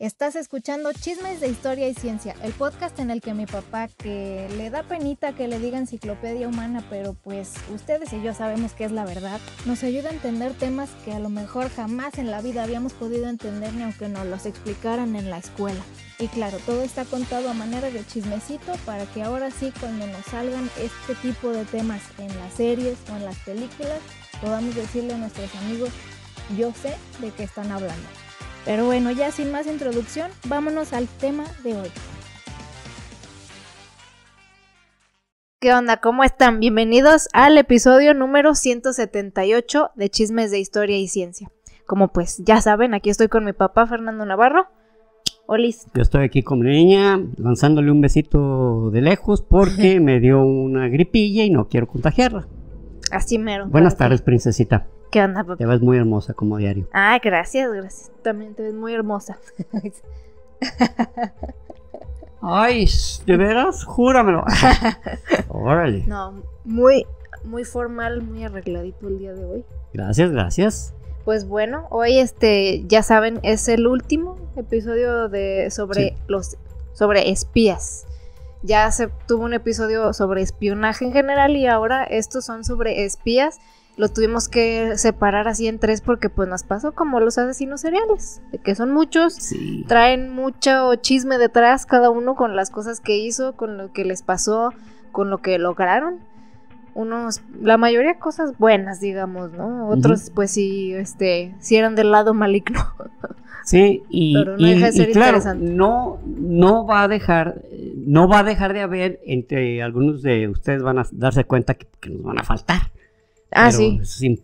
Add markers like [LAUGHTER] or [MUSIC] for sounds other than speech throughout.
Estás escuchando Chismes de Historia y Ciencia, el podcast en el que mi papá, que le da penita que le diga enciclopedia humana, pero pues ustedes y yo sabemos que es la verdad, nos ayuda a entender temas que a lo mejor jamás en la vida habíamos podido entender ni aunque nos los explicaran en la escuela. Y claro, todo está contado a manera de chismecito para que ahora sí cuando nos salgan este tipo de temas en las series o en las películas, podamos decirle a nuestros amigos, yo sé de qué están hablando. Pero bueno, ya sin más introducción, vámonos al tema de hoy. ¿Qué onda? ¿Cómo están? Bienvenidos al episodio número 178 de Chismes de Historia y Ciencia. Como pues ya saben, aquí estoy con mi papá Fernando Navarro. Olis. Yo estoy aquí con mi niña, lanzándole un besito de lejos porque [LAUGHS] me dio una gripilla y no quiero contagiarla. Así mero. Buenas tardes, princesita. ¿Qué onda, papá? Te ves muy hermosa como diario. Ay, gracias, gracias. También te ves muy hermosa. Ay, ¿de veras? Júramelo. [LAUGHS] Órale. No, muy, muy formal, muy arregladito el día de hoy. Gracias, gracias. Pues bueno, hoy este, ya saben, es el último episodio de sobre Sí. los sobre espías. Ya se tuvo un episodio sobre espionaje en general y ahora estos son sobre espías. Lo tuvimos que separar así en tres porque pues nos pasó como los asesinos seriales, de que son muchos, Sí. traen mucho chisme detrás cada uno con las cosas que hizo, con lo que les pasó, con lo que lograron. Unos, la mayoría cosas buenas, digamos, ¿no? Otros, pues sí, este, sí eran del lado maligno. [LAUGHS] Sí, y, Pero no y- deja de y ser claro, no, no va a dejar, no va a dejar de haber entre algunos de ustedes van a darse cuenta que, que nos van a faltar. ah, Pero sí.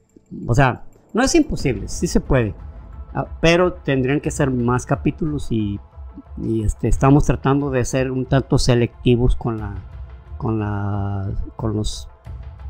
o sea, no es imposible, sí se puede. Ah, pero tendrían que ser más capítulos y, y, este, estamos tratando de ser un tanto selectivos con la, con la, con los,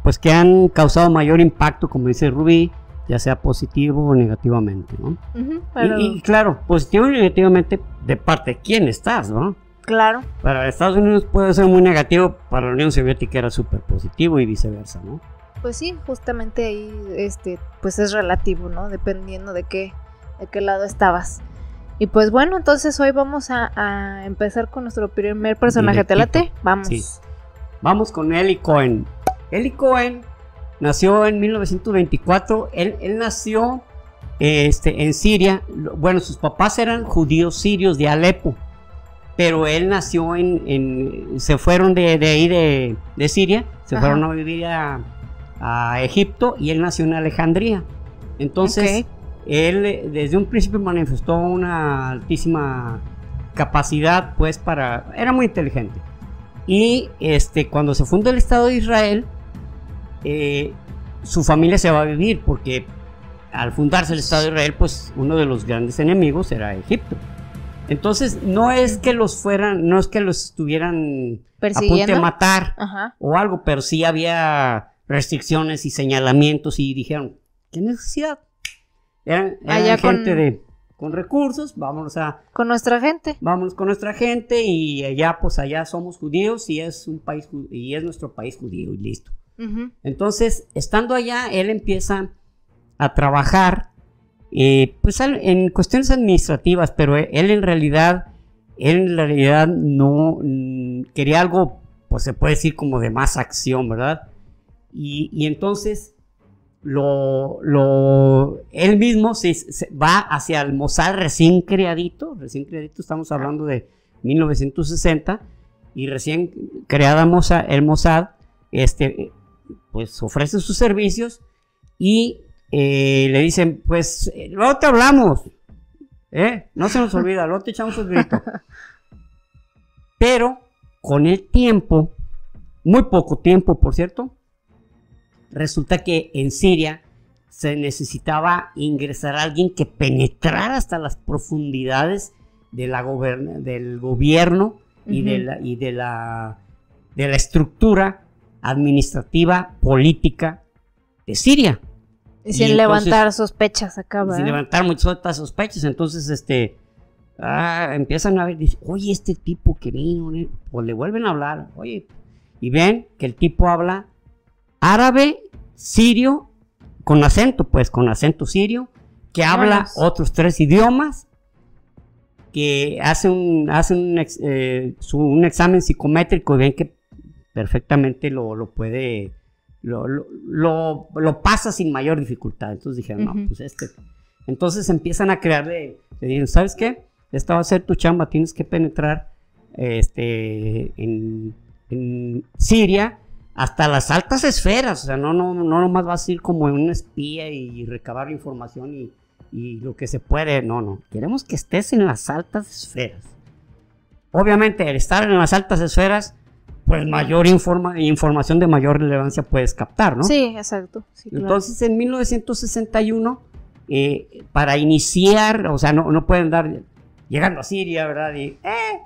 pues que han causado mayor impacto, como dice Rubí, ya sea positivo o negativamente, ¿no? Y- pero, Y, claro, positivo y negativamente de parte de quién estás, ¿no? claro, Para Estados Unidos puede ser muy negativo, para la Unión Soviética era súper positivo y viceversa, ¿no? pues sí, justamente ahí, este, pues es relativo, ¿no? Dependiendo de qué, de qué lado estabas. Y pues bueno, entonces hoy vamos a, a empezar con nuestro primer personaje. ¿Te Directito. late? Vamos. Sí. Vamos con Eli Cohen. Eli Cohen nació en 1924. Él, él nació este, en Siria. Bueno, sus papás eran judíos sirios de Alepo. Pero él nació en. en- se fueron de, de ahí de, de Siria. Se Ajá. fueron a vivir a, a Egipto. Y él nació en Alejandría. Entonces. Él eh, desde un principio manifestó una altísima capacidad, pues para... Era muy inteligente. Y este, cuando se fundó el Estado de Israel, eh, su familia se va a vivir porque al fundarse el Estado de Israel, pues uno de los grandes enemigos era Egipto. Entonces, no es que los fueran, no es que los estuvieran a punto de matar Ajá. o algo, pero sí había restricciones y señalamientos y dijeron, ¿qué necesidad? Eran, eran Allá con- gente de, con recursos, vámonos a, Con nuestra gente. vámonos con nuestra gente y allá pues allá somos judíos y es un país y es nuestro país judío y listo. Entonces, estando allá, él empieza a trabajar eh, pues en cuestiones administrativas, pero él, él en realidad, él en realidad no mm, quería algo, pues se puede decir como de más acción, ¿verdad? Y, entonces lo, él mismo se, va hacia el Mossad recién creadito, recién creadito, estamos hablando de 1960, y recién creada Mossad, el Mossad, este, pues ofrece sus servicios y eh, le dicen, pues eh, luego te hablamos, ¿eh? no se nos olvida, luego te echamos el grito. [LAUGHS] Pero con el tiempo, muy poco tiempo por cierto, resulta que en Siria se necesitaba ingresar a alguien que penetrara hasta las profundidades de la goberna- del gobierno y, de la, y de, la, de la estructura administrativa, política de Siria. Y Y sin entonces- levantar sospechas acá, Sin ¿verdad? levantar muchas otras sospechas. Entonces, este, ah, empiezan a ver, oye, este tipo que vino, ¿eh?", pues le vuelven a hablar, oye, y ven que el tipo habla árabe, sirio, con acento, pues, con acento sirio, que habla otros tres idiomas, que hace un, hace un, ex- eh, su- un examen psicométrico y ven que perfectamente lo, lo puede, lo, lo, lo- pasa sin mayor dificultad. Entonces dijeron, no, pues este. Entonces empiezan a le dijeron, ¿sabes qué? Esta va a ser tu chamba, tienes que penetrar este, en, en Siria hasta las altas esferas, o sea, no, no, no nomás vas a ir como un espía y recabar información y, y lo que se puede, no, no, queremos que estés en las altas esferas. Obviamente, al estar en las altas esferas, pues mayor informa- información de mayor relevancia puedes captar, ¿no? Sí, exacto. sí, claro. Entonces, en 1961, eh, para iniciar, o sea, no, no pueden dar, llegando a Siria, ¿verdad? Y, eh,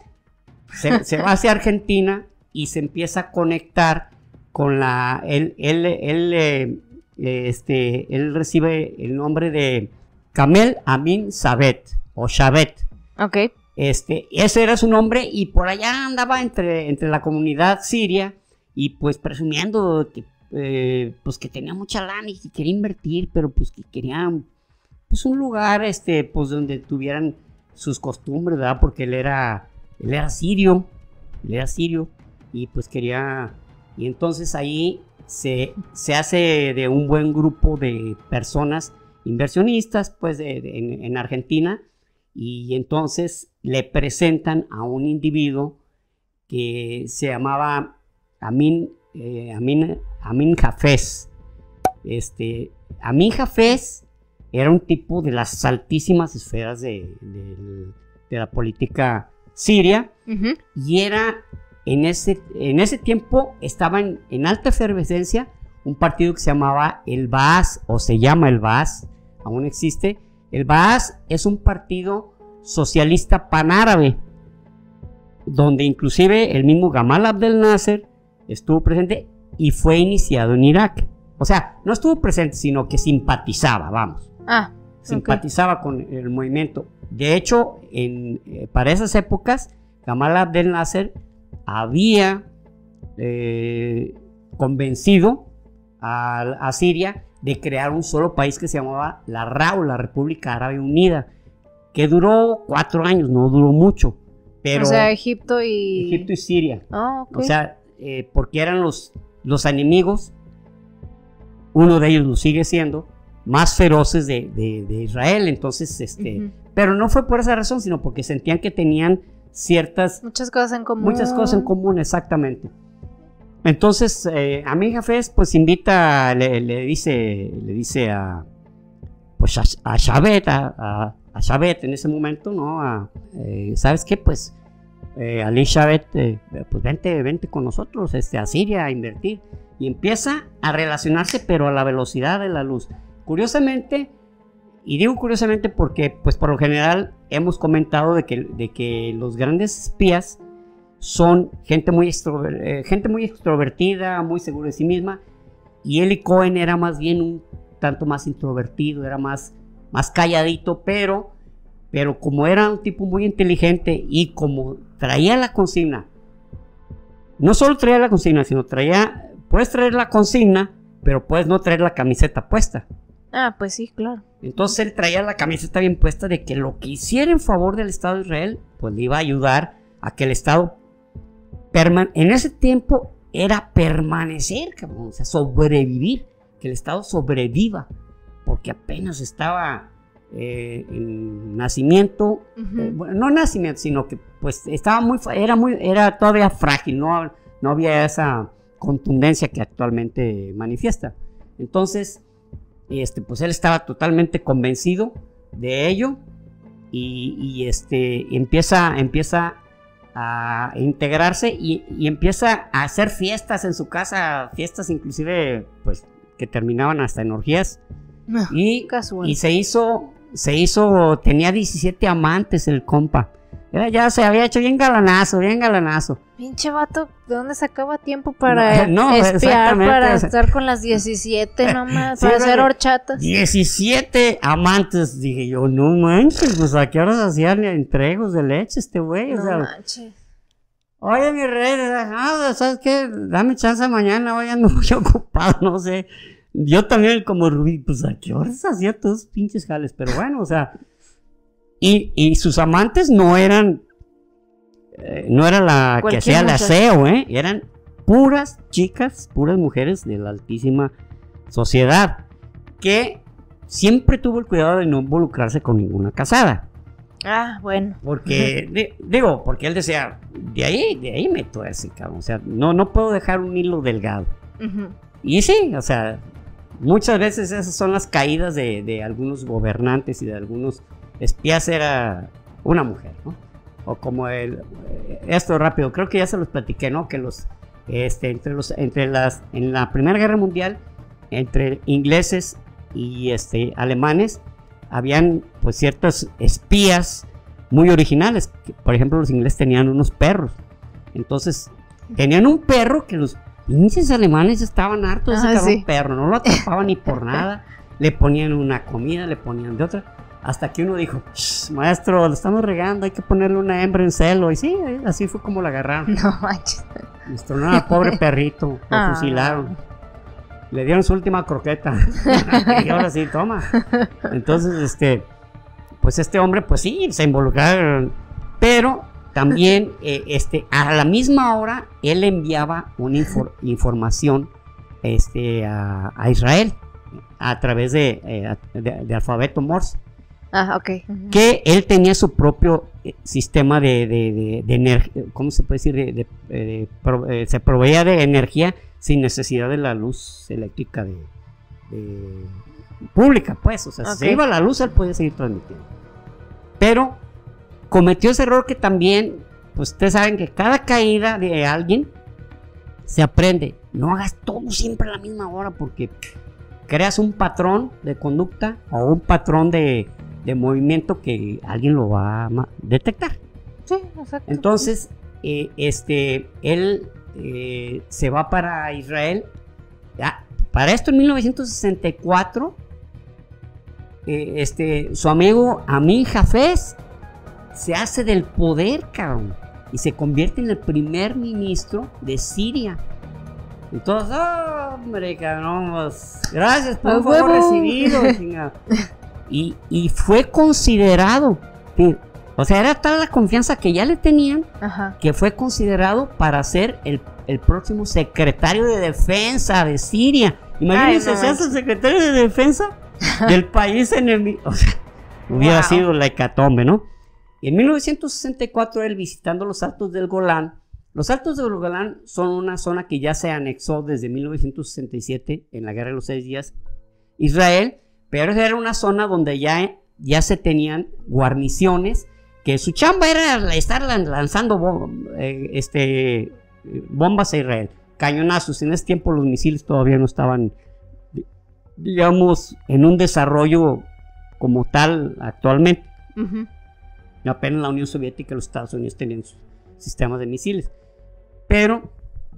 se, se va hacia Argentina y se empieza a conectar con la, él, él, él, eh, este, él recibe el nombre de Kamel Amin Sabet, o Shabet. Ok. Este, ese era su nombre y por allá andaba entre, entre la comunidad siria y pues presumiendo que, eh, pues que tenía mucha lana y que quería invertir, pero pues que querían pues un lugar este, pues donde tuvieran sus costumbres, ¿verdad? Porque él era, él era sirio, él era sirio y pues quería, y entonces ahí se, se hace de un buen grupo de personas inversionistas pues de- en- en Argentina y entonces le presentan a un individuo que se llamaba Amin, eh, Amin, Amin Hafez. Este, Amin Hafez era un tipo de las altísimas esferas de, de la política siria y era en ese, en ese tiempo estaba en, en alta efervescencia un partido que se llamaba el Baas o se llama el Baas, aún existe. El Baas es un partido socialista panárabe donde inclusive el mismo Gamal Abdel Nasser estuvo presente y fue iniciado en Irak. O sea, no estuvo presente, sino que simpatizaba, vamos Ah, simpatizaba con el movimiento. De hecho, en, eh, para esas épocas, Gamal Abdel Nasser había eh, convencido a, a Siria de crear un solo país que se llamaba la RAU, la República Árabe Unida, que duró cuatro años, no duró mucho, pero o sea, Egipto y... Egipto y Siria. Ah, ok. O sea, eh, porque eran los, los enemigos, uno de ellos lo sigue siendo, más feroces de, de- de Israel. Entonces, este, pero no fue por esa razón, sino porque sentían que tenían ciertas, Muchas cosas en común. muchas cosas en común, exactamente. Entonces, eh, a mi Jafés, pues invita, le, dice, le dice a, pues a, a Shabet, a, a, en ese momento, ¿no? A, eh, ¿Sabes qué? Pues eh, Ali Shabet, eh, pues vente, vente con nosotros este, a Siria a invertir. Y empieza a relacionarse, pero a la velocidad de la luz. Curiosamente, y digo curiosamente porque, pues por lo general, hemos comentado de que, de que los grandes espías son gente muy, extrover- eh, gente muy extrovertida, muy segura de sí misma. Y Eli Cohen era más bien un tanto más introvertido, era más, más calladito, pero, pero como era un tipo muy inteligente y como traía la consigna, no solo traía la consigna, sino traía, puedes traer la consigna, pero puedes no traer la camiseta puesta. Ah, pues sí, claro. Entonces él traía la camiseta bien puesta de que lo que hiciera en favor del Estado de Israel, pues le iba a ayudar a que el Estado en ese tiempo era permanecer, cabrón, o sea, sobrevivir, que el Estado sobreviva, porque apenas estaba eh, en nacimiento, eh, bueno, no nacimiento, sino que pues estaba muy, era muy, era todavía frágil, no, no había esa contundencia que actualmente manifiesta. Entonces, este, pues él estaba totalmente convencido de ello y, y, este, empieza, empieza a integrarse y, y empieza a hacer fiestas en su casa, fiestas inclusive pues que terminaban hasta en orgías y, Casual. y se hizo, se hizo, tenía 17 amantes el compa. Ya se había hecho bien galanazo, bien galanazo. Pinche vato, ¿de dónde sacaba tiempo para No, [LAUGHS] no, espiar, para o estar con las 17 nomás, Sí, para hacer horchatas? 17 amantes. Dije yo, no manches, pues a qué horas hacían entregos de leche este güey. o No sea, manches. Oye, mi rey, ah, ¿sabes qué? Dame chance mañana, hoy ando muy [LAUGHS] ocupado, no sé. Yo también como Rubí, pues a qué horas hacía todos pinches jales, pero bueno, o sea, Y, y sus amantes no eran, eh, no era la que hacía el aseo, ¿eh? Eran puras chicas, puras mujeres de la altísima sociedad, que siempre tuvo el cuidado de no involucrarse con ninguna casada. Ah, bueno. Porque, [LAUGHS] di- digo, porque él decía, de ahí, de ahí me tuerce, cabrón. O sea, no, no puedo dejar un hilo delgado. Y sí, o sea, muchas veces esas son las caídas de, de algunos gobernantes y de algunos espías, era una mujer, ¿no? O como el, eh, esto rápido, creo que ya se los platiqué, ¿no? Que los, este, entre los, entre las, en la Primera Guerra Mundial, entre ingleses y este, alemanes, habían pues ciertos espías muy originales. Por ejemplo, los ingleses tenían unos perros. Entonces, tenían un perro que los pinches alemanes estaban hartos de ese Ah, cabrón sí. perro. No lo atrapaban ni por nada. Le ponían una comida, le ponían de otra. Hasta que uno dijo, "Shh, maestro, le estamos regando, hay que ponerle una hembra en celo. Y sí, así fue como la agarraron. [LAUGHS] No manches. Al pobre perrito, lo Ah. fusilaron. Le dieron su última croqueta. [LAUGHS] y ahora sí, toma. Entonces, este, pues este hombre, pues sí, se involucraron. Pero también, eh, este, a la misma hora, él enviaba una infor- información este, a, a Israel a través de, eh, a- de- de alfabeto Morse Ah, ok. que él tenía su propio eh, sistema de, de, de- de energía, ¿cómo se puede decir? De- de- de pro- eh, se proveía de energía sin necesidad de la luz eléctrica de, de- pública, pues, o sea, si se iba la luz, él podía seguir transmitiendo. Pero cometió ese error que también, pues ustedes saben que cada caída de alguien se aprende. No hagas todo siempre a la misma hora porque creas un patrón de conducta o un patrón de, de movimiento que alguien lo va a detectar. Sí, exacto. Entonces, eh, este, él eh, se va para Israel. Ya, para esto en 1964, eh, este, su amigo Amin Jafez se hace del poder, cabrón, y se convierte en el primer ministro de Siria. Entonces, ¡ah, hombre, cabrón, pues, gracias por ¡A un favor recibido. [LAUGHS] y, y fue considerado, sí, o sea, era tal la confianza que ya le tenían Ajá. que fue considerado para ser el, el próximo secretario de defensa de Siria. Imagínense, Ay, no el secretario de defensa [LAUGHS] del país enemigo. O sea, hubiera Wow. sido la hecatombe, ¿no? Y en 1964, él visitando los Altos del Golán, los Altos del Golán son una zona que ya se anexó desde 1967 en la Guerra de los Seis Días Israel, pero era una zona donde ya, ya se tenían guarniciones que su chamba era estar lan- lanzando bom- eh, este, bombas a Israel, cañonazos. En ese tiempo los misiles todavía no estaban, di- digamos, en un desarrollo como tal actualmente. Apenas la Unión Soviética y los Estados Unidos tenían sus sistemas de misiles. Pero,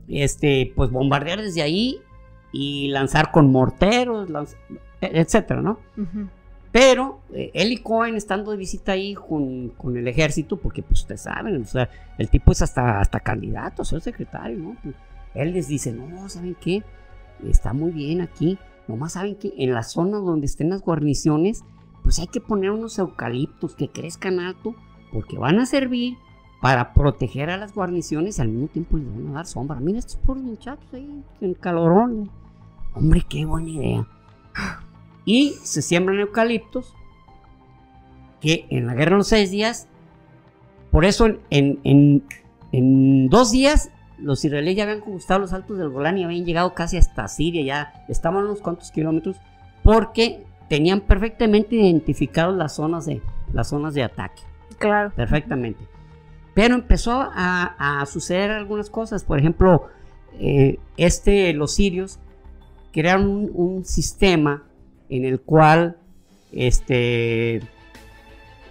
este, pues bombardear desde ahí y lanzar con morteros, lanz- etcétera, ¿no? Pero eh, él y Cohen estando de visita ahí con, con el ejército, porque pues ustedes saben, o sea, el tipo es hasta, hasta candidato a ser secretario, ¿no? Él les dice, no, ¿saben qué? Está muy bien aquí. Nomás saben que en la zona donde estén las guarniciones, pues hay que poner unos eucaliptos que crezcan alto, porque van a servir para proteger a las guarniciones y al mismo tiempo les van a dar sombra. Mira estos pobres muchachos ahí, en calorón. Hombre, qué buena idea. Y se siembran eucaliptos que en la guerra de los seis días, por eso en, en- en- en dos días los israelíes ya habían conquistado los altos del Golán y habían llegado casi hasta Siria, ya estaban unos cuantos kilómetros, porque tenían perfectamente identificadas las zonas de, las zonas de ataque Claro. perfectamente. Pero empezó a, a suceder algunas cosas. Por ejemplo, eh, este, los sirios crearon un, un sistema en el cual este,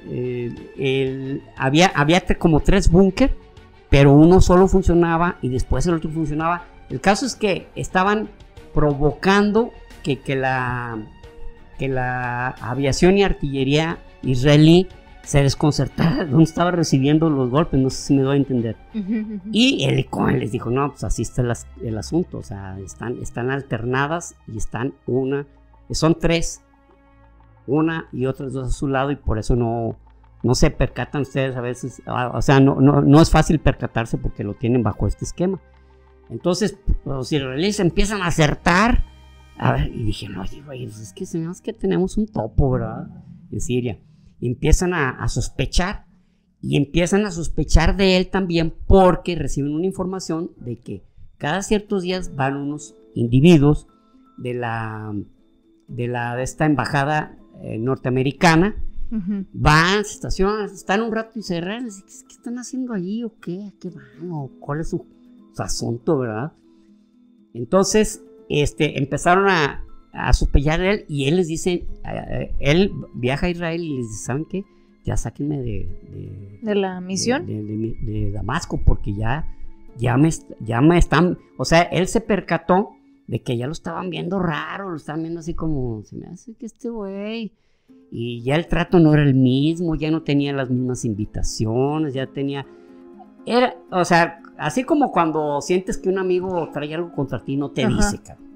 eh, el- había, había como tres búnker, pero uno solo funcionaba y después el otro funcionaba. El caso es que estaban provocando que, que la, que la aviación y artillería israelí se desconcertara de dónde estaba recibiendo los golpes, no sé si me doy a entender. Y el les dijo, no, pues así está el, as- el asunto, o sea, están, están alternadas y están una, son tres, una y otras dos a su lado y por eso no, no se percatan ustedes a veces, ah, o sea, no, no, no es fácil percatarse porque lo tienen bajo este esquema. Entonces, los israelíes empiezan a acertar. A ver, y dije, no, oye, pues es que es que tenemos un topo, ¿verdad? En Siria. Empiezan a, sospechar. Y empiezan a sospechar de él también porque reciben una información de que cada ciertos días van unos individuos de la de, la, de esta embajada eh, norteamericana van, se estacionan, están un rato y se rean. ¿Qué, están haciendo allí o qué? ¿A qué van? ¿O cuál es su, asunto, verdad? Entonces, este, empezaron a, a sospechar de él y él les dice, él viaja a Israel y les dice, ¿saben qué? Ya sáquenme de... ¿De, la misión? De, Damasco porque ya, ya, me, ya me están... O sea, él se percató de que ya lo estaban viendo raro, lo estaban viendo así como, se me hace que este güey y ya el trato no era el mismo, ya no tenía las mismas invitaciones, ya tenía... Era, o sea, así como cuando sientes que un amigo trae algo contra ti, no te dice, cabrón.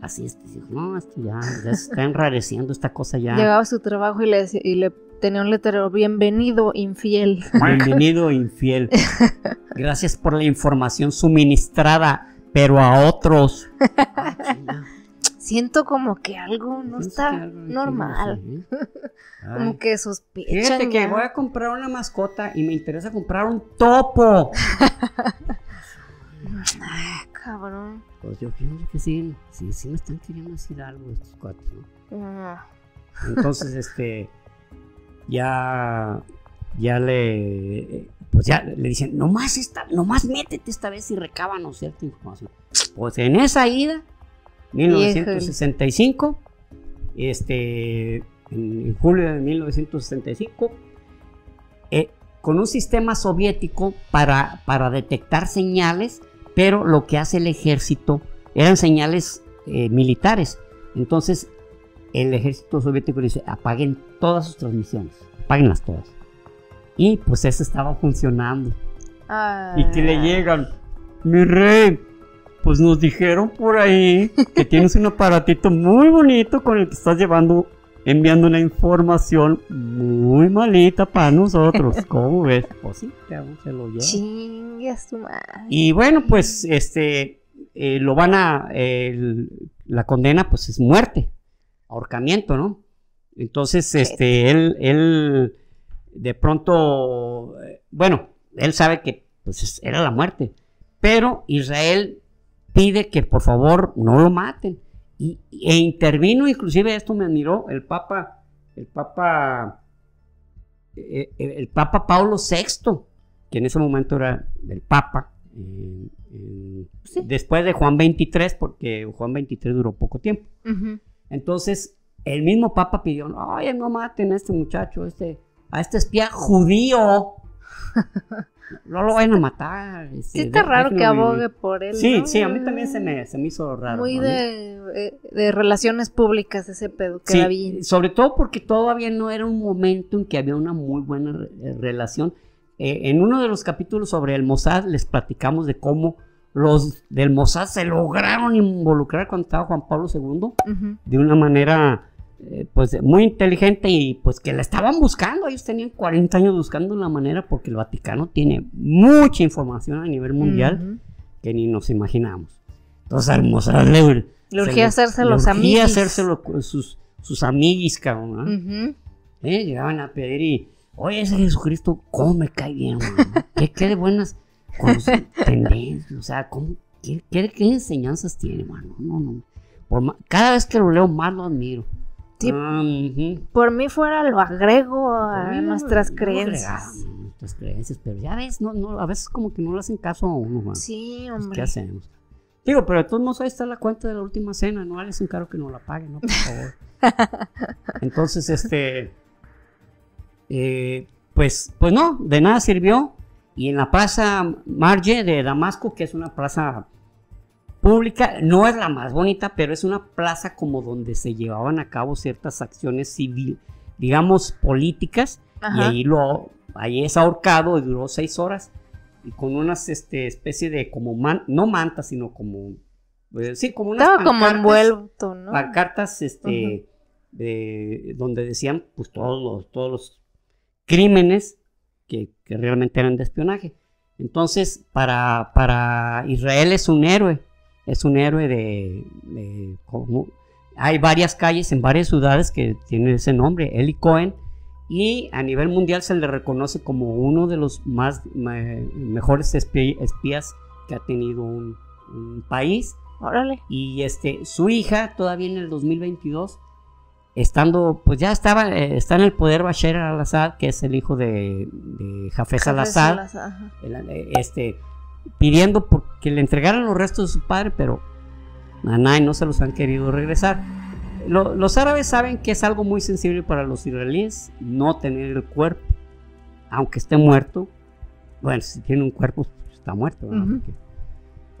Así es, no, esto ya, ya se está enrareciendo esta cosa ya. Llegaba a su trabajo y le, y le tenía un letrero, bienvenido infiel. Bienvenido infiel. [LAUGHS] Gracias por la información suministrada, pero a otros. [LAUGHS] siento como que algo no está normal. [LAUGHS] como que sospechan. Fíjate que voy a comprar una mascota y me interesa comprar un topo. [LAUGHS] Ay, cabrón. Pues yo pienso que sí, sí, sí me están queriendo decir algo estos cuatro. Ah. Entonces, este, ya, ya le, pues ya le dicen, nomás esta, nomás métete esta vez y recábanos cierta información. Pues en esa ida 1965, este, en, julio de 1965, eh, con un sistema soviético para, para detectar señales, pero lo que hace el ejército eran señales eh, militares. Entonces, el ejército soviético dice, apaguen todas sus transmisiones, apáguenlas todas. Y pues eso estaba funcionando. Y que le llegan, mi rey, pues nos dijeron por ahí que [LAUGHS] tienes un aparatito muy bonito con el que estás llevando, enviando una información muy malita para nosotros. [LAUGHS] ¿Cómo ves? Pues sí, se lo lleva. Chingas tu madre. Y bueno, pues este, eh, lo van a, la condena pues es muerte, ahorcamiento, ¿no? Entonces, este, él, él, de pronto, bueno, él sabe que pues era la muerte, pero Israel pide que por favor no lo maten. Y, e intervino, inclusive esto me admiró, el Papa, el Papa, eh, eh, el, Papa Pablo VI, que en ese momento era el Papa, después de Juan 23, porque Juan 23 duró poco tiempo. Entonces, el mismo Papa pidió, oye, no maten a este muchacho, este, a este espía judío. [LAUGHS] no lo vayan a matar. Este, sí, está raro que abogue por él. Sí, sí, a mí también se me, se me hizo raro. Muy de, eh, de, relaciones públicas ese pedo, que sí, bien. Sobre todo porque todavía no era un momento en que había una muy buena eh, relación. Eh, en uno de los capítulos sobre el Mossad les platicamos de cómo los del Mossad se lograron involucrar cuando estaba Juan Pablo II de una manera eh, pues muy inteligente y pues que la estaban buscando. Ellos tenían 40 años buscando la manera porque el Vaticano tiene mucha información a nivel mundial que ni nos imaginamos. Entonces, hermosa le, le urgía hacerse los amigos. hacérselo sus, sus amiguis, cabrón. ¿Eh? Llegaban a pedir y, oye, ese Jesucristo, ¿cómo me cae bien? ¿Qué, ¿Qué, de buenas tendencias? O sea, ¿cómo, qué, qué, enseñanzas tiene, mano? No, no. cada vez que lo leo más lo admiro. Ah, por mí fuera lo agrego a nuestras creencias. nuestras creencias, pero ya ves, no, no, a veces como que no le hacen caso a uno. Sí, pues, hombre. ¿Qué hacemos? Digo, pero de todos modos ahí está la cuenta de la última cena, no les encargo que no la paguen, ¿no? Por favor. [LAUGHS] Entonces, este, eh, pues, pues no, de nada sirvió. Y en la plaza Marge de Damasco, que es una plaza pública, no es la más bonita, pero es una plaza como donde se llevaban a cabo ciertas acciones civil, digamos, políticas, y ahí lo, ahí es ahorcado y duró seis horas, y con unas este, especie de como man, no mantas, sino como, pues, sí, como unas Estaba como envuelto, ¿no? Pancartas, este, de, donde decían, pues todos los, todos los crímenes que, realmente eran de espionaje. Entonces, para, para, Israel es un héroe, es un héroe de... hay varias calles en varias ciudades que tienen ese nombre, Eli Cohen, y a nivel mundial se le reconoce como uno de los más mejores espías que ha tenido un, país. Órale. Y este, su hija, todavía en el 2022, estando, pues ya estaba, eh, está en el poder Bashar al-Assad, que es el hijo de, de Jafez al-Assad, eh, este, pidiendo que le entregaran los restos de su padre, pero a nadie no se los han querido regresar. los árabes saben que es algo muy sensible para los israelíes no tener el cuerpo, aunque esté muerto. Bueno, si tiene un cuerpo, pues, está muerto.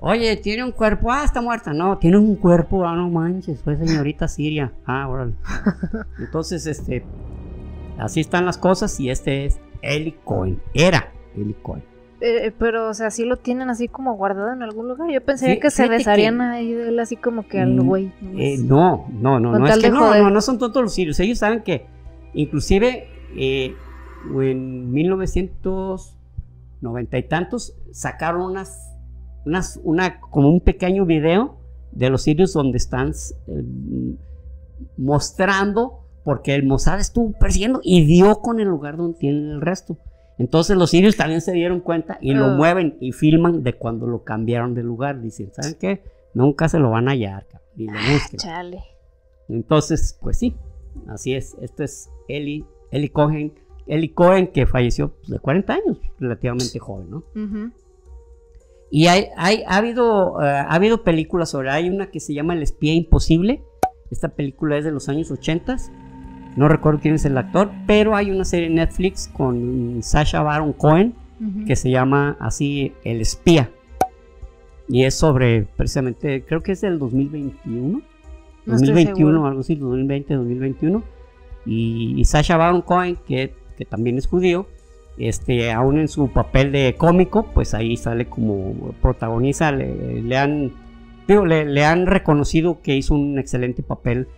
Oye, tiene un cuerpo, ah, está muerta. No, tiene un cuerpo, ah, no manches, fue señorita Siria. Ah, órale. [LAUGHS] Entonces, este, así están las cosas y este es Eli Cohen. Era Eli Cohen. Eh, pero, o sea, sí lo tienen así como guardado en algún lugar. Yo pensaría que se besarían ahí de él así como que al mm, güey. Eh, no, no, no, no, es que no, no, no son todos los sirios. Ellos saben que, inclusive, eh, en 1990 y tantos, sacaron unas una, como un pequeño video de los sirios donde están eh, mostrando porque el Mossad estuvo persiguiendo y dio con el lugar donde tienen el resto. Entonces los sirios también se dieron cuenta y lo ah. mueven y filman de cuando lo cambiaron de lugar. Dicen, ¿saben qué? Nunca se lo van a hallar, ni lo Chale. Entonces, pues sí, así es. Esto es Eli, Eli Cohen, Eli Cohen que falleció pues, de 40 años, relativamente joven, ¿no? Y hay, ha, habido, eh, ha habido películas sobre, hay una que se llama El espía imposible, esta película es de los años 80, no recuerdo quién es el actor, pero hay una serie en Netflix con Sasha Baron Cohen que se llama así El espía. Y es sobre, precisamente, creo que es del 2021. 2021, algo así, 2020, 2021. Y, y Sasha Baron Cohen, que, que también es judío, este, aún en su papel de cómico, pues ahí sale como protagoniza, le, han, le, han reconocido que hizo un excelente papel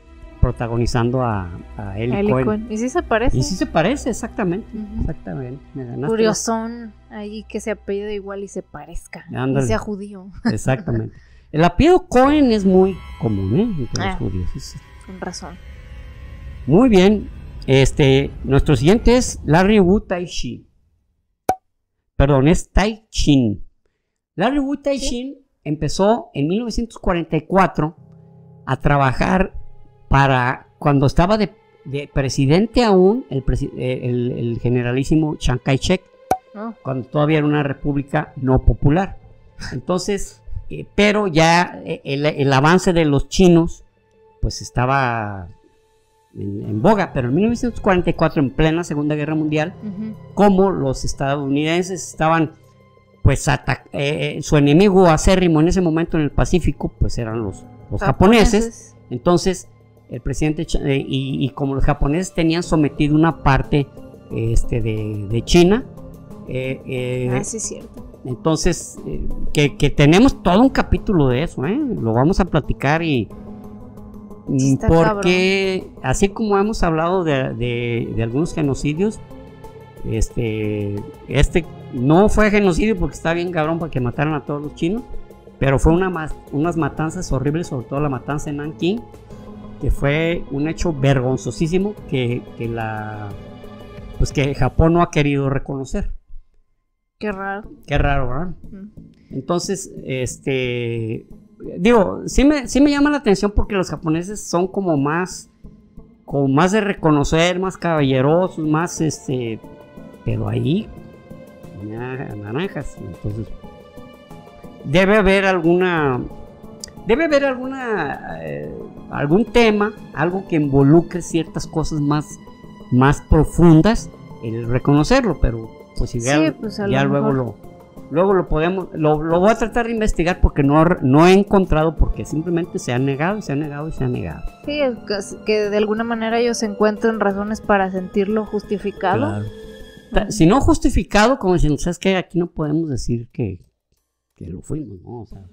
protagonizando a, a Cohen. Y sí se parece. Y sí se parece, exactamente. Exactamente. Curiosón ahí que se apellido igual y se parezca. Y sea judío. [LAUGHS] Exactamente. El apellido Cohen es muy común, ¿eh? Entre los ah, judíos. Con razón. Muy bien. Este, nuestro siguiente es Larry Wu Tai. Perdón, es Tai Chin. Larry Wu Tai Chin empezó en 1944 a trabajar para cuando estaba de, presidente aún el, el, generalísimo Chiang Kai-shek, ah. cuando todavía era una república no popular. Entonces, eh, pero ya eh, el, avance de los chinos, pues estaba en, boga, pero en 1944, en plena Segunda Guerra Mundial, como los estadounidenses estaban, pues, eh, eh, su enemigo acérrimo en ese momento en el Pacífico, pues eran los, los japoneses. Entonces, el presidente, eh, y, como los japoneses tenían sometido una parte este, de, China, ah, sí, es cierto. Entonces, que, que, tenemos todo un capítulo de eso, lo vamos a platicar y porque así como hemos hablado de, algunos genocidios, este, este no fue genocidio porque está bien cabrón para que mataran a todos los chinos, pero fue una, unas matanzas horribles, sobre todo la matanza en Nanking, que fue un hecho vergonzosísimo que, la pues que Japón no ha querido reconocer. Qué raro. Qué raro, ¿verdad? Entonces, este digo, sí me, sí me llama la atención porque los japoneses son como más, como más de reconocer, más caballerosos, más este, pero ahí, naranjas, entonces, debe haber alguna, debe haber alguna, eh, algún tema, algo que involucre ciertas cosas más, más profundas, el reconocerlo, pero pues, ya, pues, ya luego lo Luego lo podemos, lo, voy a tratar de investigar porque no, no he encontrado, porque simplemente se ha negado y se ha negado y se ha negado. Sí, que de alguna manera ellos encuentren razones para sentirlo justificado. Si no justificado, como si ¿sabes que Aquí no podemos decir que, que lo fuimos, ¿no? O sea,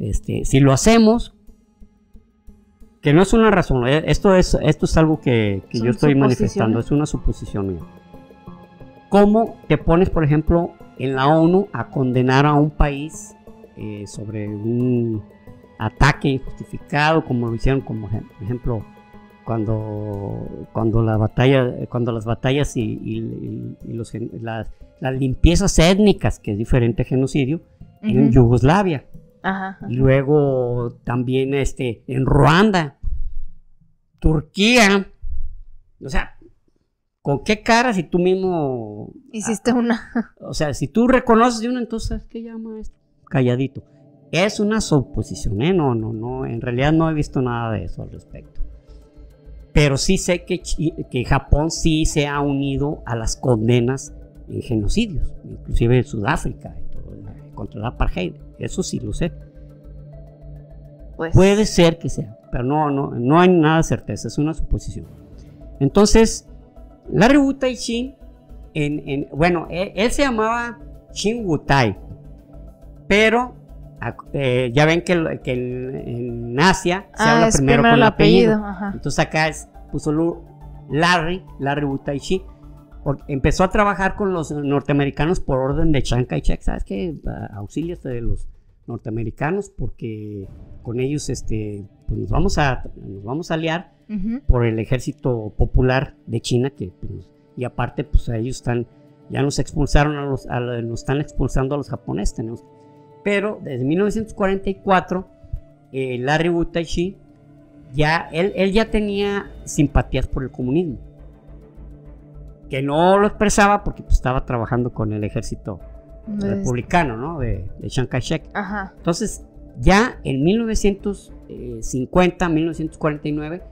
este, si lo hacemos, que no es una razón, eh, esto es, esto es algo que, yo estoy manifestando, es una suposición mía. cómo te pones, por ejemplo, en la ONU a condenar a un país eh, sobre un ataque injustificado, como lo hicieron, como por ejemplo, cuando, cuando la batalla, cuando las batallas y, los, las, limpiezas étnicas, que es diferente a genocidio, en Yugoslavia. Y luego también este, en Ruanda, Turquía. O sea, ¿con qué cara si tú mismo... Hiciste una... O sea, si tú reconoces de una, entonces, ¿qué llama esto? Calladito. Es una suposición, ¿eh? No, no, no. En realidad no he visto nada de eso al respecto. Pero sí sé que, que Japón sí se ha unido a las condenas en genocidios, inclusive en Sudáfrica, contra la apartheid. Eso sí lo sé. Pues... Puede ser que sea, pero no, no, no hay nada de certeza, es una suposición. Entonces, Larry Wutai Shin, en, bueno, él, se llamaba Shin Wutai, pero eh, ya ven que, en, Asia se ah, habla primero con el apellido. Entonces acá es, puso Larry, Larry Wutai Shin. Empezó a trabajar con los norteamericanos por orden de Chiang Kai-shek, ¿sabes qué? Auxilios de los norteamericanos porque con ellos este, pues nos, vamos a, nos vamos a aliar por el ejército popular de China que, pues, y aparte pues a ellos están, ya nos expulsaron a los, nos están expulsando a los japoneses. Pero desde 1944 eh, Larry Wutaishi ya, él, él ya tenía simpatías por el comunismo que no lo expresaba porque pues, estaba trabajando con el ejército republicano, ¿no? De, de Chiang Kai-shek. Entonces, ya en 1950, 1949,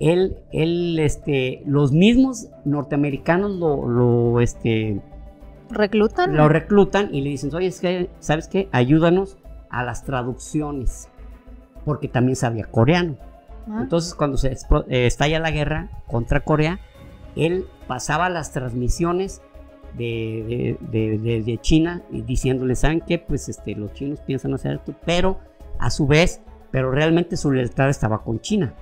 él, él, este, los mismos norteamericanos lo, lo, este, reclutan. Lo reclutan y le dicen, oye, ¿sabes qué? Ayúdanos a las traducciones, porque también sabía coreano. Ah. Entonces, cuando se eh, estalla la guerra contra Corea, él pasaba las transmisiones de, de, de, China y diciéndole, ¿saben qué? Pues este, los chinos piensan hacer esto, pero a su vez, pero realmente su lealtad estaba con China.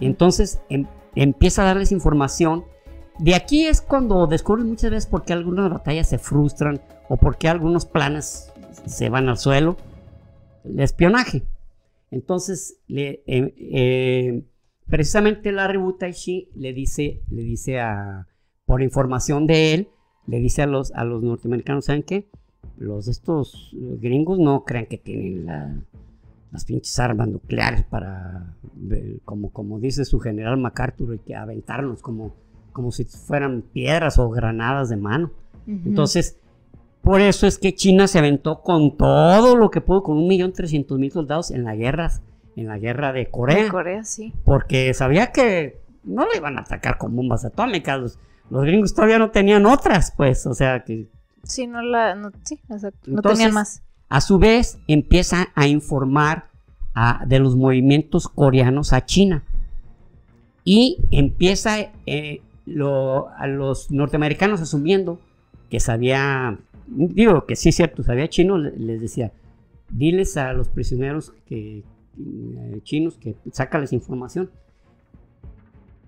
entonces em, empieza a darles información. De aquí es cuando descubren muchas veces por qué algunas batallas se frustran o por qué algunos planes se van al suelo. El espionaje. Entonces, le, eh, eh, precisamente Larry Butaishi le dice, le dice a, por información de él, le dice a los, a los norteamericanos, ¿saben qué? Los estos gringos no crean que tienen las pinches armas nucleares para, como, como dice su general MacArthur, que aventarnos como, como si fueran piedras o granadas de mano. Entonces, por eso es que China se aventó con todo lo que pudo, con un millón trescientos mil soldados en la guerra, en la guerra de Corea. Corea, sí. Porque sabía que no le iban a atacar con bombas atómicas los gringos todavía no tenían otras, pues, o sea que... Sí, no la, no, sí, exacto, no tenían más. A su vez, empieza a informar de los movimientos coreanos a China. Y empieza eh, a los norteamericanos asumiendo que sabía, digo que sí es cierto, sabía chino, les decía, diles a los prisioneros que, eh, chinos que sácales información.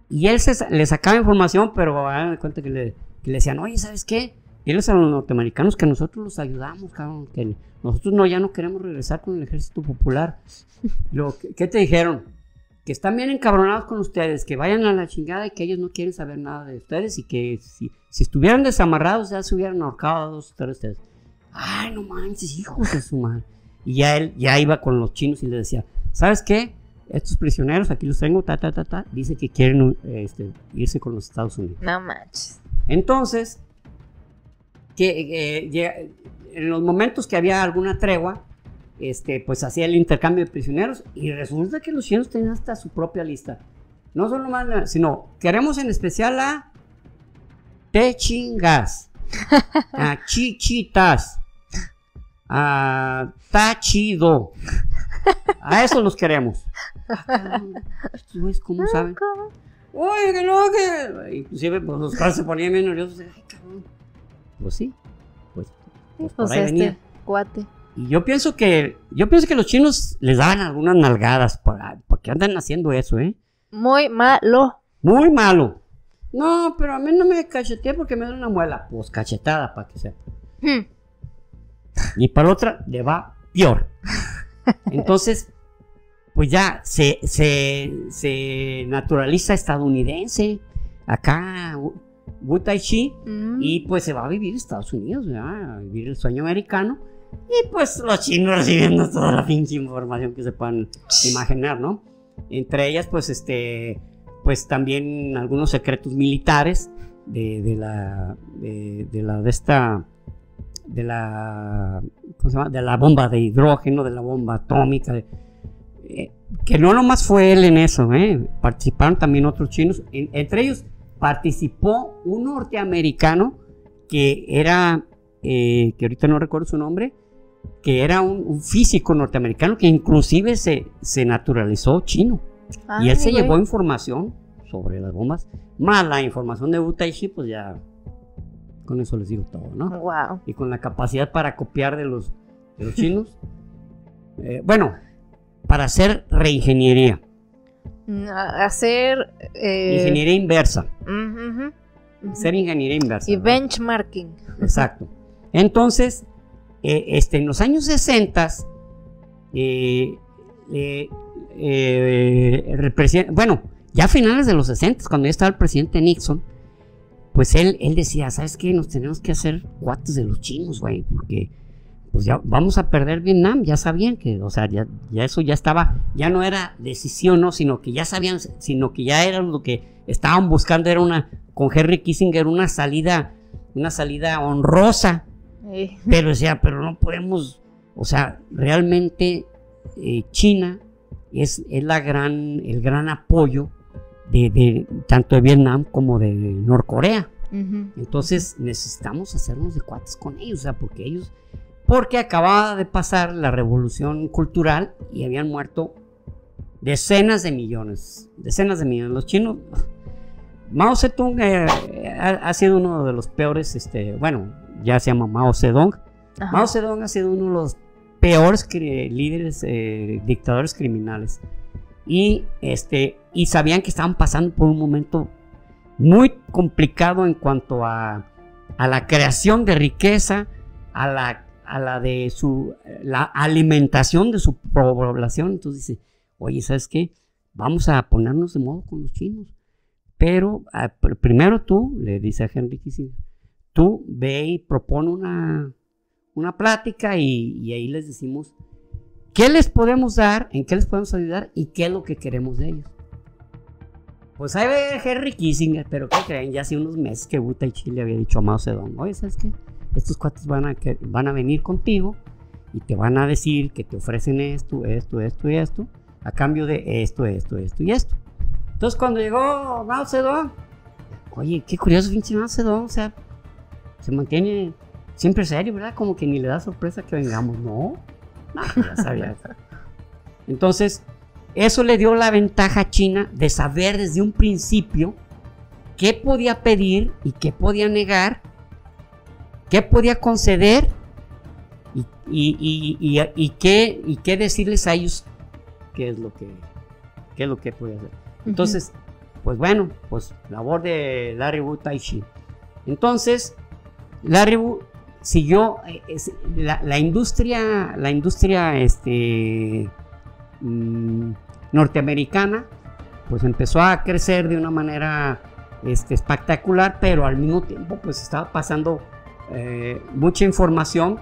Y él se, le sacaba información, pero hagan cuenta que le, que le decían, oye, ¿sabes qué? Diles a los norteamericanos que nosotros los ayudamos, cabrón, que nosotros no, ya no queremos regresar con el ejército popular. Lo, ¿Qué te dijeron? Que están bien encabronados con ustedes, que vayan a la chingada y que ellos no quieren saber nada de ustedes y que si, si estuvieran desamarrados ya se hubieran ahorcado a dos o tres ustedes. Ay, no manches, hijos de su madre. Y ya él ya iba con los chinos y le decía, ¿sabes qué? estos prisioneros, aquí los tengo, ta, ta, ta, ta, dice que quieren este, irse con los Estados Unidos. No manches. Entonces, que eh, en los momentos que había alguna tregua, este, pues hacía el intercambio de prisioneros y resulta que los chinos tenían hasta su propia lista. No solo más, sino queremos en especial a Techingas, [LAUGHS] a Chichitas, a Tachido. A eso los queremos. ¿cómo saben? Oye, que no, que. Inclusive, pues los caras se ponían bien nerviosos. Ay, cabrón. Pues sí. Pues, pues, por ahí este venía. Cuate. Y yo pienso que. Yo pienso que los chinos les daban algunas nalgadas. Por, porque andan haciendo eso, ¿eh? Muy malo. Muy malo. No, pero a mí no me cacheteé porque me da una muela. Pues cachetada, para que sepa. Hmm. Y para otra le va peor. [LAUGHS] Entonces, pues ya se, se, se naturaliza estadounidense. Acá, Wu Tai Chi. Mm. Y pues se va a vivir Estados Unidos, ¿verdad? a vivir el sueño americano. Y pues los chinos [LAUGHS] recibiendo toda la pinche información que se puedan imaginar, ¿no? Entre ellas, pues este, pues también algunos secretos militares de, de la, de, de la, de esta, de la, ¿cómo se llama? De la bomba de hidrógeno, de la bomba atómica, de- eh, que no nomás fue él en eso, ¿eh? participaron también otros chinos, En- entre ellos participó un norteamericano que era, eh, que ahorita no recuerdo su nombre, que era un, un físico norteamericano que inclusive se, se naturalizó chino. y él Ay, se güey. llevó información sobre las bombas, más la información de Wu Tai Chi, pues ya con eso les digo todo, ¿no? Wow. Y con la capacidad para copiar de los, de los chinos. [LAUGHS] Eh, bueno, para hacer reingeniería, Mm, a- Hacer. eh, ingeniería inversa, hacer ingeniería inversa. Y ¿no? benchmarking. Exacto. Entonces, eh, este, en los años 60, eh, eh, eh, el presidente, bueno, ya a finales de los 60, cuando ya estaba el presidente Nixon, pues él, él decía, ¿sabes qué? Nos tenemos que hacer cuates de los chinos, güey, porque pues ya vamos a perder Vietnam, ya sabían que, o sea, ya, ya eso ya estaba, ya no era decisión, ¿no? Sino que ya sabían, sino que ya era lo que estaban buscando, era una, con Henry Kissinger, una salida, una salida honrosa, pero decía, pero no podemos, o sea, realmente eh, China es, es la gran, el gran apoyo de, de tanto de Vietnam como de Norcorea. ujú. Entonces necesitamos hacernos de cuates con ellos, o sea, porque ellos, porque acababa de pasar la revolución cultural y habían muerto decenas de millones, decenas de millones. Los chinos, Mao Zedong eh, ha, ha sido uno de los peores, este, bueno, ya se llama Mao Zedong. Ajá. Mao Zedong ha sido uno de los peores líderes, eh, dictadores criminales. Y, este, y sabían que estaban pasando por un momento muy complicado en cuanto a, a la creación de riqueza, a la, a la de su la alimentación de su población. Entonces dice, oye, ¿sabes qué? Vamos a ponernos de modo con los chinos. Pero ah, pr- primero tú, le dice a Henry Kissinger, tú ve y propone una, una plática y ahí les decimos qué les podemos dar, en qué les podemos ayudar y qué es lo que queremos de ellos. Pues ahí ve Henry Kissinger, pero ¿qué creen? Ya hace unos meses que Wu Tai Chi le había dicho a Mao Zedong, oye, ¿sabes qué? Estos cuates van a, van a venir contigo y te van a decir que te ofrecen esto, esto, esto y esto, a cambio de esto, esto, esto y esto. Entonces cuando llegó Mao Zedong, oye, qué curioso pinche Mao Zedong, o sea, se mantiene siempre serio, ¿verdad? Como que ni le da sorpresa que vengamos, no, no, ya sabía. Entonces, eso le dio la ventaja a China de saber desde un principio qué podía pedir y qué podía negar, qué podía conceder y, y- y- y- y qué, y qué decirles a ellos qué es lo que, qué es lo que podía hacer. Entonces, pues bueno, pues labor de Larry Wu Tai Chi. Entonces, Larry Wu siguió eh, es- la, industria, la industria este, mm, norteamericana, pues empezó a crecer de una manera este, espectacular, pero al mismo tiempo pues estaba pasando eh, mucha información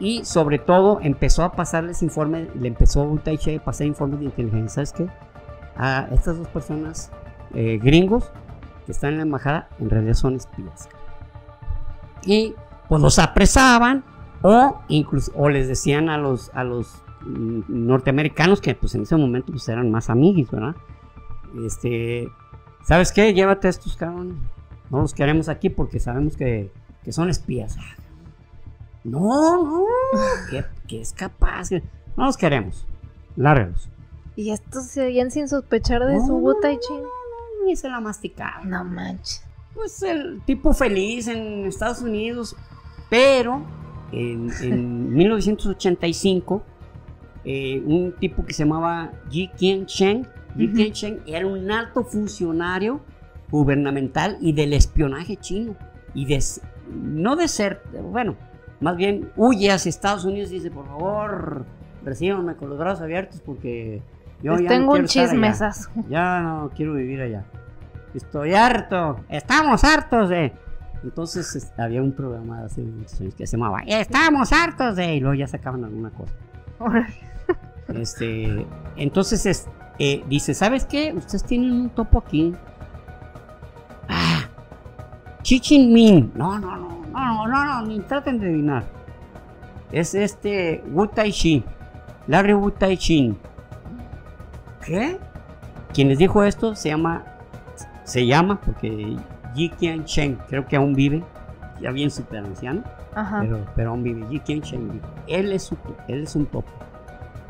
y sobre todo empezó a pasarles informes, le empezó Tai Chi a pasar informes de inteligencia, ¿sabes qué? A estas dos personas eh, gringos que están en la embajada en realidad son espías. Y pues los apresaban o incluso o les decían a los a los mm, norteamericanos que pues en ese momento pues eran más amigos, ¿verdad? Este, ¿sabes qué? Llévate a estos cabrones. No los queremos aquí porque sabemos que, que son espías. No, no, que, que es capaz. No los queremos. Lárgalos. Y estos seguían sin sospechar de su No, Wu Tai Chi. Y se la masticaron. No manches. pues el tipo feliz en Estados Unidos, pero en, en [LAUGHS] 1985 eh, un tipo que se llamaba Ji Qian Sheng, Ji. Qian Sheng era un alto funcionario gubernamental y del espionaje chino. Y de, no de ser, bueno, más bien huye hacia Estados Unidos y dice, por favor, recíbanme con los brazos abiertos porque yo Les ya tengo no un quiero allá. chismesazo. Ya no quiero vivir allá. Estoy harto. Estamos hartos de. Entonces es- había un programa hace muchos años que se llamaba Estamos hartos de. Y luego ya sacaban alguna cosa. [LAUGHS] Este, entonces es, eh, dice, ¿sabes qué? Ustedes tienen un topo aquí. Ah, Chichin Min. No, no, no, no, no, no, no, ni traten de adivinar. Es este Wu Tai Chi. Larry Wu Tai Chi. ¿Qué? Quien les dijo esto se llama, se llama, porque Yi Qian Shen, creo que aún vive, ya bien super anciano Ajá. pero, pero aún vive. Yi Qian Shen vive. Él es, su- él es un topo.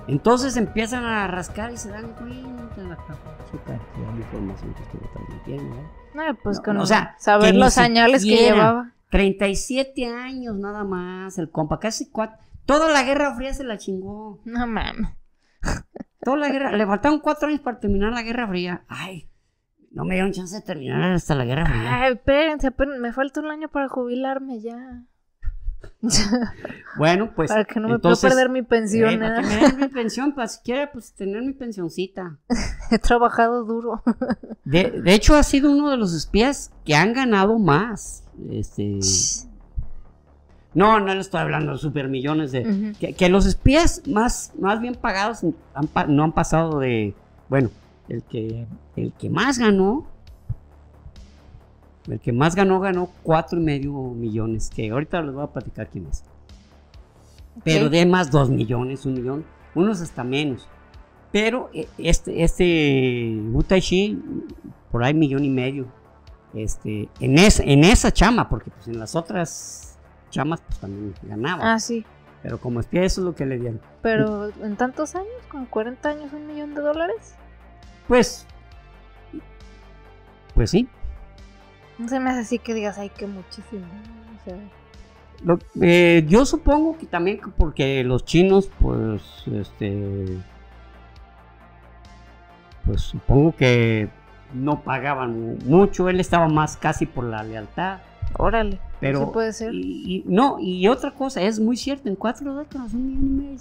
Entonces empiezan a rascar y se dan cuenta de la que la información que estuvo transmitiendo. ¿eh? No, pues No, con o sea, saber los señales que llevaba. 37 años nada más, el compa, casi cuatro. Toda la Guerra Fría se la chingó. No mames. Toda la guerra, le faltaban cuatro años para terminar la Guerra Fría. Ay, no me dieron chance de terminar hasta la Guerra Fría. Ay, espérense, me falta un año para jubilarme ya. [LAUGHS] Bueno, pues. para que no me pueda perder mi pensión. eh, para que me den mi pensión, para siquiera pues tener mi pensioncita. [LAUGHS] He trabajado duro. [LAUGHS] De, de hecho, ha sido uno de los espías que han ganado más. Este. No, no le estoy hablando de supermillones de. Que, que los espías más, más bien pagados han no han pasado de. Bueno, el que, el que más ganó. El que más ganó, ganó cuatro y medio millones. Que ahorita les voy a platicar quién es. Pero de más dos millones, un millón. Unos hasta menos. Pero eh, este, este Wu Tai Chi, por ahí millón y medio. Este, en, es, en esa chama, porque pues en las otras chamas pues también ganaba. Ah, sí. Pero como espía eso es lo que le dieron. Pero en tantos años, como 40 años, un millón de dólares. Pues, pues sí. No se me hace así que digas, ay, que muchísimo. O sea, Lo- eh, yo supongo que también que porque los chinos, pues, este, pues supongo que no pagaban mu- mucho. Él estaba más casi por la lealtad. órale. Pero sí puede ser. Y, y- no, y otra cosa, es muy cierto, en cuatro décadas, un millón y medio.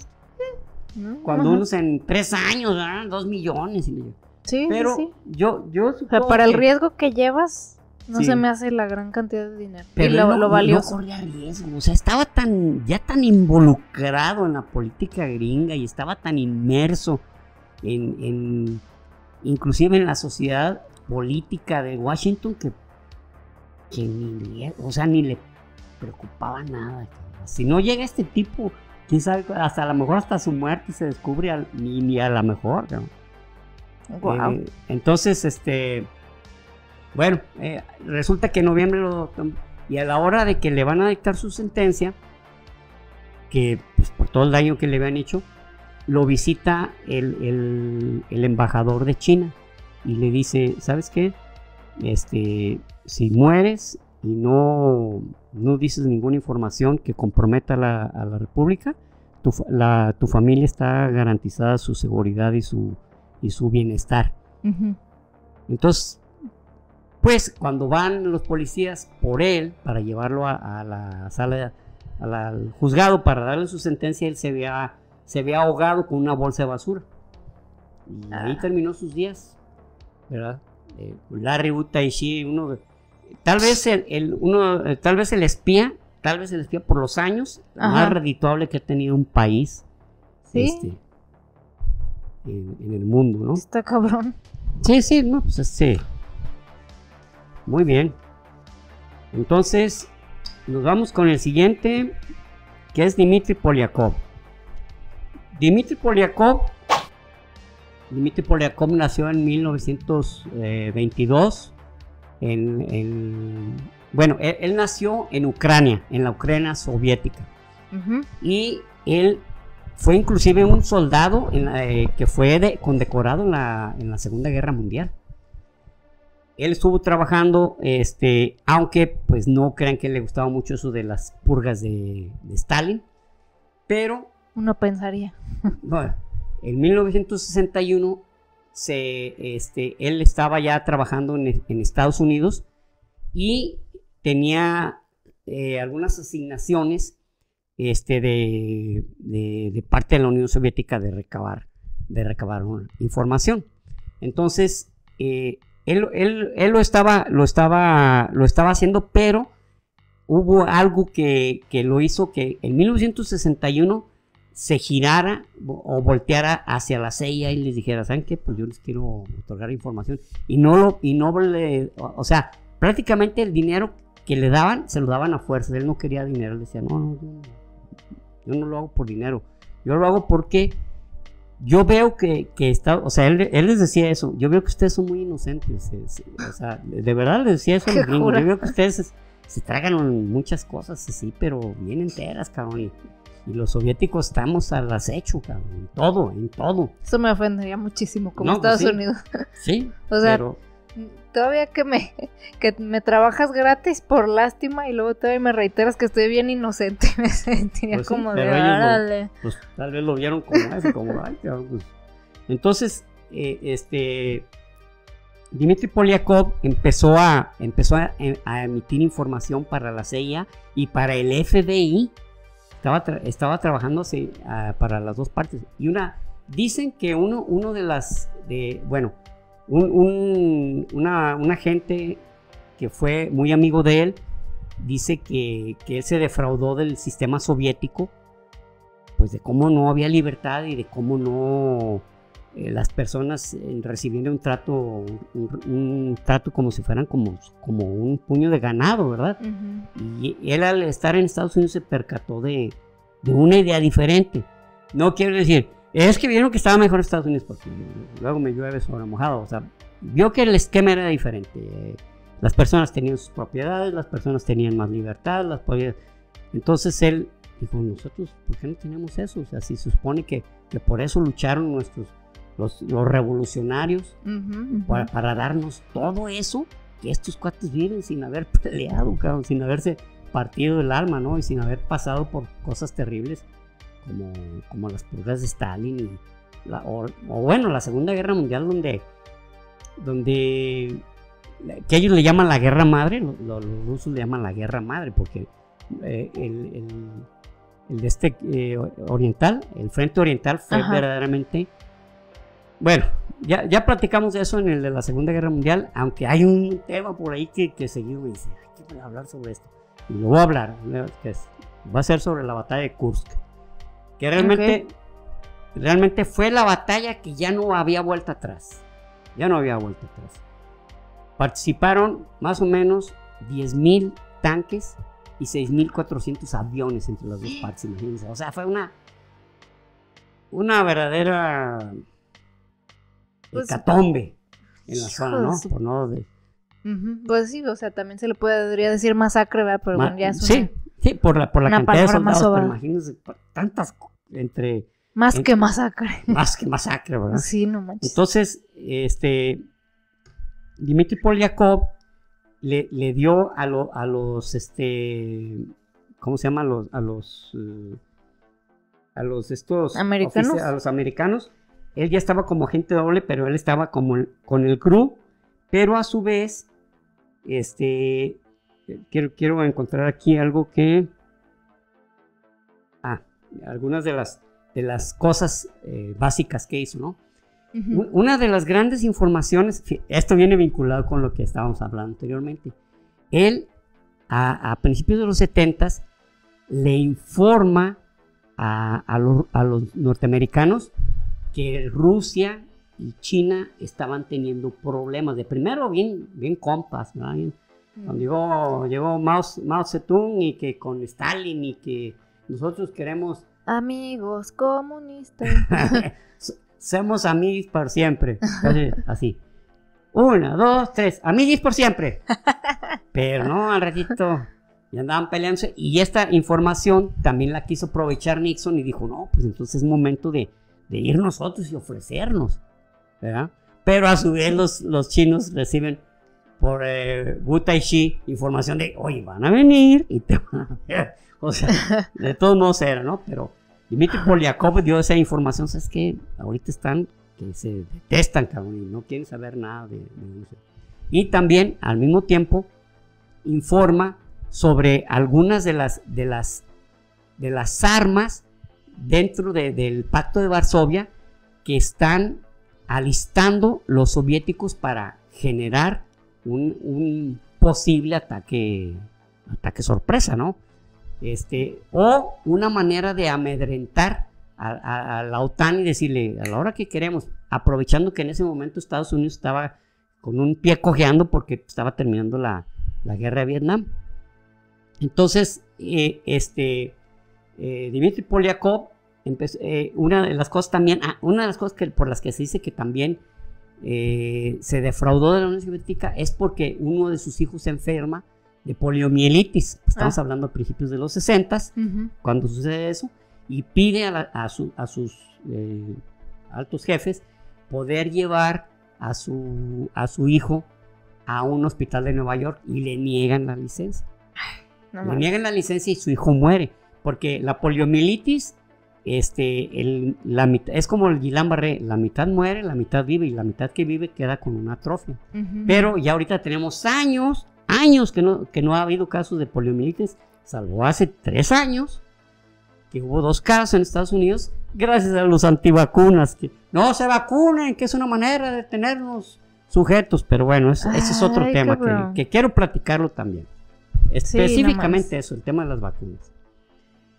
¿no? Cuando Ajá. unos en tres años, ¿verdad? dos millones. y medio. Sí, Pero sí. yo, yo O sea, para el riesgo que llevas, no Sí. se me hace la gran cantidad de dinero. Pero y lo, no, lo no- valioso. no corría riesgo, o sea, estaba tan, ya tan involucrado en la política gringa y estaba tan inmerso en, en- inclusive en la sociedad política de Washington que, que ni, le- o sea, ni le preocupaba nada. Si no llega este tipo, quién sabe, hasta a lo mejor hasta su muerte se descubre, al- ni, ni a lo mejor. cabrón. Eh, entonces, este, bueno, eh, resulta que en noviembre lo, y a la hora de que le van a dictar su sentencia, que pues, por todo el daño que le habían hecho, lo visita el, el- embajador de China y le dice, ¿sabes qué? Este, si mueres y no, no dices ninguna información que comprometa la, a la República, tu, la- tu familia está garantizada su seguridad y su, y su bienestar. Entonces, pues cuando van los policías por él para llevarlo a, a la sala, a la- al juzgado para darle su sentencia, él se había, se había ahogado con una bolsa de basura. Y ahí Ah. terminó sus días, ¿verdad? Eh, Larry Wu Tai Chi, uno tal vez el, el- uno, eh, tal vez el espía, tal vez el espía por los años Ajá. más redituable que ha tenido un país Sí. este, en, en el mundo, ¿no? Está cabrón. Sí, sí, no, pues sí. Muy bien. Entonces, nos vamos con el siguiente, que es Dimitri Polyakov. Dimitri Polyakov, Dimitri Polyakov nació en 1922. En, en- bueno, él, él nació en Ucrania, en la Ucrania soviética y él fue inclusive un soldado en la, eh, que fue de- condecorado en la, en la Segunda Guerra Mundial. Él estuvo trabajando, este, aunque pues no crean que le gustaba mucho eso de las purgas de, de Stalin, pero Uno pensaría. [LAUGHS] bueno, en 1961 se, este, él estaba ya trabajando en, en Estados Unidos y tenía eh, algunas asignaciones este, de, de, parte de la Unión Soviética de recabar, de recabar información. Entonces, eh, él, él, él, lo, estaba, lo, estaba, lo estaba haciendo, pero hubo algo que, que lo hizo que en 1961 se girara o volteara hacia la CIA y les dijera, ¿saben qué? Pues yo les quiero otorgar información. Y no lo, y no le, o sea, prácticamente el dinero que le daban, se lo daban a fuerza. Él no quería dinero, él decía, no, no, yo, no lo hago por dinero. Yo lo hago porque yo veo que, que está, o sea, él, él, les decía eso, yo veo que ustedes son muy inocentes, o sea, de verdad les decía eso a [LAUGHS] los gringos, yo veo que ustedes se, tragan muchas cosas así, pero bien enteras, cabrón, y, y los soviéticos estamos al acecho, cabrón, en todo, en todo. Eso me ofendería muchísimo, como pues Estados Unidos. Sí, [LAUGHS] o sea, pero todavía que me, [LAUGHS] que me trabajas gratis por lástima y luego todavía me reiteras que estoy bien inocente, me [LAUGHS] sentiría pues como de órale. pues tal vez lo vieron como eso, como ay, pues". Entonces, eh, este Dmitry Polyakov empezó a empezó a, emitir información para la CIA y para el FBI. Estaba, estaba trabajando para las dos partes. Y una, dicen que uno, uno de las, de, bueno, un, una, un, agente que fue muy amigo de él dice que, que, él se defraudó del sistema soviético, pues de cómo no había libertad y de cómo no eh, las personas eh, recibiendo un trato, un, trato como si fueran como, como un puño de ganado, ¿verdad? Y él al estar en Estados Unidos se percató de, de una idea diferente. No quiero decir, es que vieron que estaba mejor Estados Unidos porque luego me llueve sobre mojado. O sea, vio que el esquema era diferente. Las personas tenían sus propiedades, las personas tenían más libertad, las. Entonces él dijo, nosotros, ¿por qué no tenemos eso? O sea, si se supone que, que por eso lucharon nuestros, los, los revolucionarios, Para, para, darnos todo eso que estos cuates viven sin haber [LAUGHS] peleado, cabrón, sin haberse partido el alma, ¿no? Y sin haber pasado por cosas terribles como, las purgas de Stalin y o, bueno, la Segunda Guerra Mundial donde, donde que ellos le llaman la guerra madre, los, rusos le llaman la guerra madre porque eh, el, el, de este eh, oriental, el frente oriental fue verdaderamente... Bueno, ya, ya platicamos de eso en el de la Segunda Guerra Mundial, aunque hay un tema por ahí que, que seguido me dice, hay que hablar sobre esto. Y lo voy a hablar, que va a ser sobre la batalla de Kursk. Que realmente, realmente fue la batalla que ya no había vuelta atrás. Ya no había vuelta atrás. Participaron más o menos 10.000 tanques y 6.400 aviones entre las dos [GASPS] partes, imagínense. O sea, fue una, una verdadera pues, hecatombe en la zona, ¿no? Por no de, Pues sí, o sea, también se le podría decir masacre, ¿verdad? Pero bueno, ya es Sí, sí, por la, por la cantidad de soldados, pero imagínense, tantas entre... Más que masacre. [LAUGHS] Más que masacre, ¿verdad? Sí, no manches. Entonces, este, Dimitri Polyakov le, le dio a, a los, este, ¿cómo se llama? A los, a los, eh, a los estos... Americanos. A los americanos. Él ya estaba como agente doble, pero él estaba como con el crew, pero a su vez, este, quiero, quiero encontrar aquí algo que algunas de las, de las cosas eh, básicas que hizo, ¿no? Una de las grandes informaciones, esto viene vinculado con lo que estábamos hablando anteriormente, él a, principios de los 70 le informa a, a, los norteamericanos que Rusia y China estaban teniendo problemas. De primero, bien, bien compas, ¿verdad? Cuando llegó, llegó Mao, Mao Zedong y que con Stalin y que nosotros queremos... Amigos comunistas. [LAUGHS] Somos amigos por siempre. Así. Una, dos, tres. Amigos por siempre. Pero no, al ratito ya andaban peleándose. Y esta información también la quiso aprovechar Nixon y dijo, no, pues entonces es momento de, ir nosotros y ofrecernos. ¿verdad? Pero a su vez los, los chinos reciben por eh, Wu información de, oye, van a venir y te van a... [LAUGHS] O sea, de todos modos era, ¿no? Pero Dimitri Polyakov dio esa información, ¿sabes qué? Ahorita están que se detestan, cabrón, y no quieren saber nada de, Rusia. Y también, al mismo tiempo, informa sobre algunas de las, de las, de las armas dentro del Pacto de Varsovia que están alistando los soviéticos para generar un, posible ataque, ataque sorpresa, ¿no? Este, o una manera de amedrentar a, la OTAN y decirle a la hora que queremos, aprovechando que en ese momento Estados Unidos estaba con un pie cojeando porque estaba terminando la, guerra de Vietnam. Entonces, eh, este, eh, Polyakov eh, una de las cosas también, ah, una de las cosas que, por las que se dice que también eh, se defraudó de la Unión Soviética es porque uno de sus hijos se enferma de poliomielitis. Estamos ah. hablando a principios de los 60 cuando sucede eso, y pide a, sus eh, altos jefes poder llevar a su, a su hijo a un hospital de Nueva York y le niegan la licencia. le niegan la licencia y su hijo muere, porque la poliomielitis este, la es como el Guillain Barré, la mitad muere, la mitad vive y la mitad que vive queda con una atrofia. Pero ya ahorita tenemos años, años que no, que no ha habido casos de poliomielitis, salvo hace tres años, que hubo dos casos en Estados Unidos, gracias a los antivacunas, que no se vacunen, que es una manera de tenernos sujetos, pero bueno, ese es otro tema que, quiero platicarlo también. Específicamente eso, el tema de las vacunas.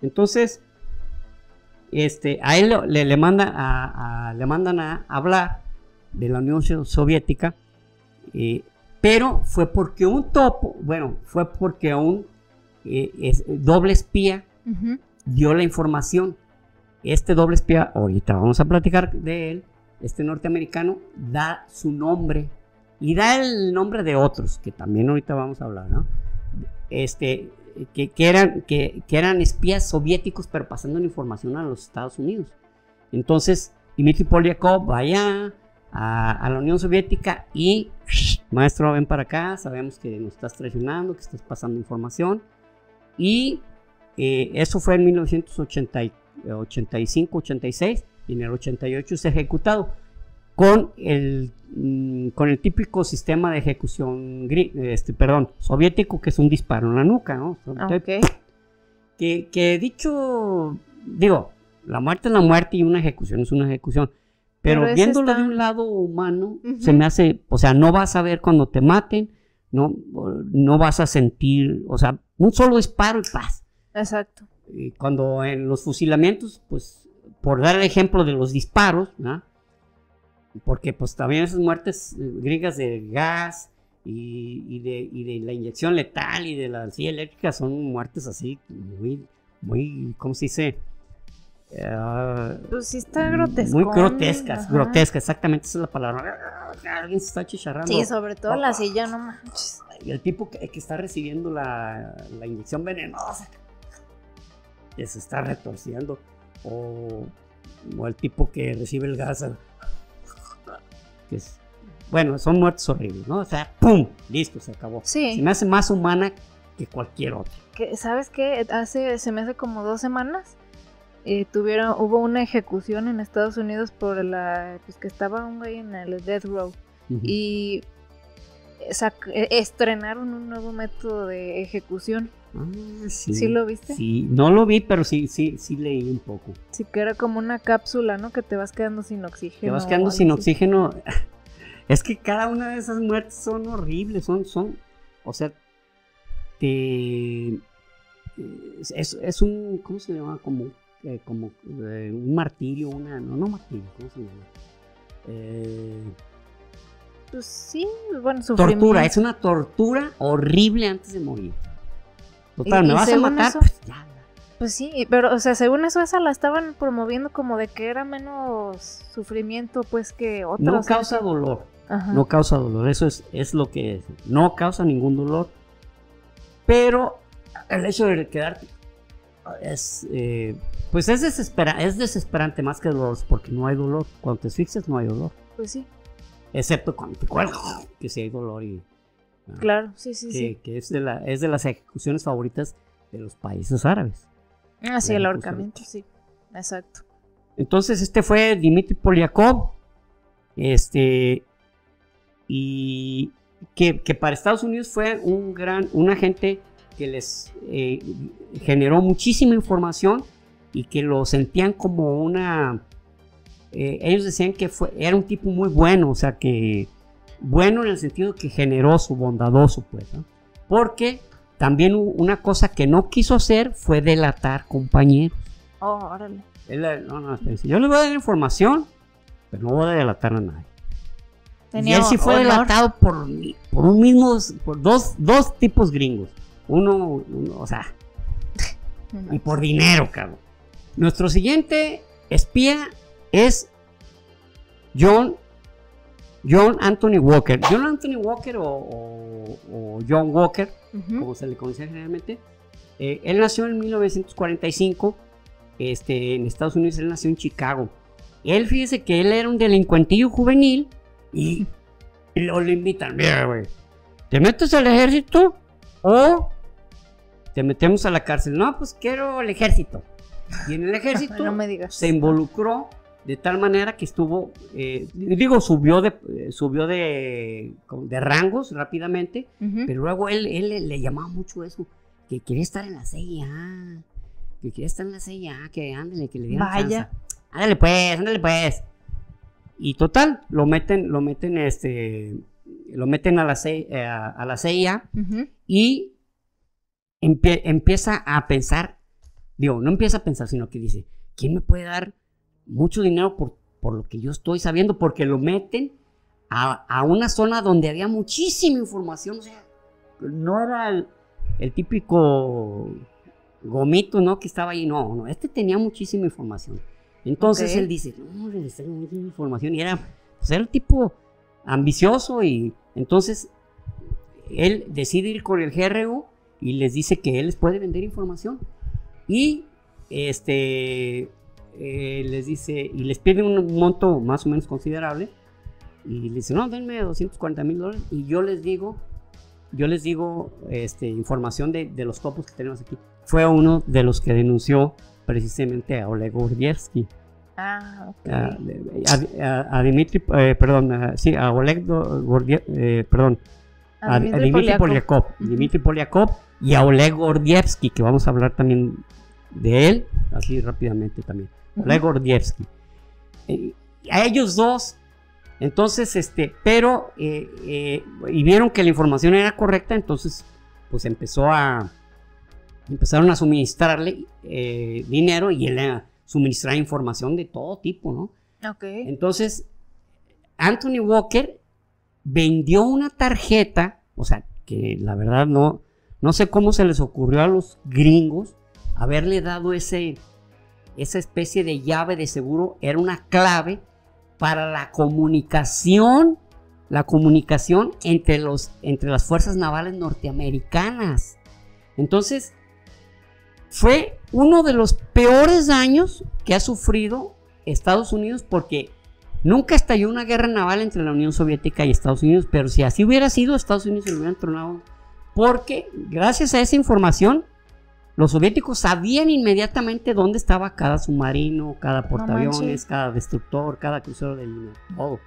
Entonces, este, a él le, le, manda a, le mandan a hablar de la Unión Soviética, eh, pero fue porque un topo, bueno, fue porque un eh, doble espía dio la información. Este doble espía, ahorita vamos a platicar de él, este norteamericano, da su nombre y da el nombre de otros, que también ahorita vamos a hablar, ¿no? Este, que, eran, que, eran espías soviéticos, pero pasando la información a los Estados Unidos. Entonces, Dmitry Polyakov vaya a, la Unión Soviética y, maestro, ven para acá, sabemos que nos estás traicionando, que estás pasando información. Y eh, eso fue en 1985-86 y en el 88 es ejecutado con el, mm, con el típico sistema de ejecución, este, perdón, soviético, que es un disparo en la nuca, ¿no? Que, que dicho, digo, la muerte es la muerte y una ejecución es una ejecución. Pero, viéndolo de un lado humano, se me hace, o sea, no vas a ver cuando te maten, no, no vas a sentir, o sea, un solo disparo y paz. Exacto. Y cuando en los fusilamientos, pues, por dar el ejemplo de los disparos, ¿no? Porque pues también esas muertes eh, griegas de gas y, de, la inyección letal y de la silla eléctrica son muertes así muy, muy, ¿cómo se dice? Uh, pues sí está grotesco. Muy grotescas, grotescas, exactamente esa es la palabra. Alguien se está chicharrando. Sí, sobre todo la silla, no manches. Y el tipo que, está recibiendo la, inyección venenosa, que se está retorciendo. O, o el tipo que recibe el gas bueno, son muertes horribles, ¿no? O sea, ¡pum! Listo, se acabó. Sí. Se me hace más humana que cualquier otra. ¿Sabes qué? Hace, se me hace como dos semanas eh, tuvieron, hubo una ejecución en Estados Unidos por la, pues que estaba un güey en el Death Row. Y e, estrenaron un nuevo método de ejecución. Ah, sí. sí. lo viste? Sí, no lo vi, pero sí, sí, sí leí un poco. Sí, que era como una cápsula, ¿no? Que te vas quedando sin oxígeno. Te vas quedando sin oxígeno. [LAUGHS] Es que cada una de esas muertes son horribles, son, son, o sea, te... Es, es un, ¿cómo se llama? Como, eh, como eh, un martirio, una, no, no martirio, ¿cómo se llama? Eh, pues sí, bueno, Tortura, es una tortura horrible antes de morir. Total, me vas a matar, pues. Pues sí, pero, o sea, según eso, esa la estaban promoviendo como de que era menos sufrimiento, pues, que otras. No causa dolor. No causa dolor, eso es, es lo que es. No causa ningún dolor. Pero el hecho de quedarte es, eh, pues es, desespera es desesperante más que dolor, porque no hay dolor. Cuando te asfixias no hay dolor. Pues sí. Excepto cuando te cuelgas, que sí hay dolor y... Claro, sí, sí, sí. Que es de, la, es de las ejecuciones favoritas de los países árabes. Ah, sí, el ahorcamiento, sí. Exacto. Entonces, este fue Dimitri Polyakov, Este, y que, para Estados Unidos fue un gran, un agente que les eh, generó muchísima información y que lo sentían como una... Eh, ellos decían que fue, era un tipo muy bueno, o sea que bueno en el sentido que generoso, bondadoso, pues, Porque también una cosa que no quiso hacer fue delatar compañeros. Oh, órale. no, no, yo les voy a dar información, pero no voy a delatar a nadie. y él sí fue delatado por, por un mismo, por dos, dos tipos gringos. Uno, o sea, [LAUGHS] y por dinero, cabrón. Nuestro siguiente espía es John, John Anthony Walker. John Anthony Walker o, John Walker, como se le conoce generalmente, eh, él nació en 1945 este, en Estados Unidos, él nació en Chicago. Él, fíjese que él era un delincuentillo juvenil y, lo le invitan, mira, güey, ¿te metes al ejército o te metemos a la cárcel? No, pues quiero el ejército. Y en el [LAUGHS] ejército se involucró de tal manera que estuvo, eh, digo, subió de, subió de, de rangos rápidamente, pero luego él, él le, llamaba mucho eso, que quería estar en la CIA, que quería estar en la CIA, que ándale, que le dieran Vaya. Ándale pues, ándale pues. Y total, lo meten, lo meten, este, lo meten a la, CIA, eh, a, la CIA y empieza a pensar, digo, no empieza a pensar, sino que dice, ¿quién me puede dar mucho dinero por, por lo que yo estoy sabiendo? Porque lo meten a, a una zona donde había muchísima información, o sea, no era el, el típico gomito, ¿no? Que estaba ahí, no, no, este tenía muchísima información. Entonces él dice, no, le mucha información. Y era, pues era el tipo ambicioso y entonces él decide ir con el GRU y les dice que él les puede vender información. Y este eh, les dice, y les pide un monto más o menos considerable. Y le dice, no, denme 240 mil dólares. Y yo les digo, yo les digo este, información de, de los topos que tenemos aquí. Fue uno de los que denunció precisamente a Oleg Gordievsky. Ah, ok. A, Dimitri, eh, perdón, sí, a Oleg Gordievsky, eh, perdón, a, Dimitri, Polyakov. Dimitri Polyakov y a Oleg Gordievsky, que vamos a hablar también de él, así rápidamente también. Oleg Gordievsky. Eh, a ellos dos, entonces, este, pero, y vieron que la información era correcta, entonces, pues empezó a, empezaron a suministrarle eh, dinero y él le suministraba información de todo tipo, ¿no? Ok. Entonces, Anthony Walker vendió una tarjeta, o sea, que la verdad no, no sé cómo se les ocurrió a los gringos haberle dado ese, esa especie de llave de seguro, era una clave para la comunicación, la comunicación entre, los, entre las fuerzas navales norteamericanas. Entonces, fue uno de los peores daños que ha sufrido Estados Unidos porque nunca estalló una guerra naval entre la Unión Soviética y Estados Unidos, pero si así hubiera sido, Estados Unidos se lo hubieran tronado. Porque gracias a esa información, los soviéticos sabían inmediatamente dónde estaba cada submarino, cada portaaviones, cada destructor, cada crucero de línea, todo.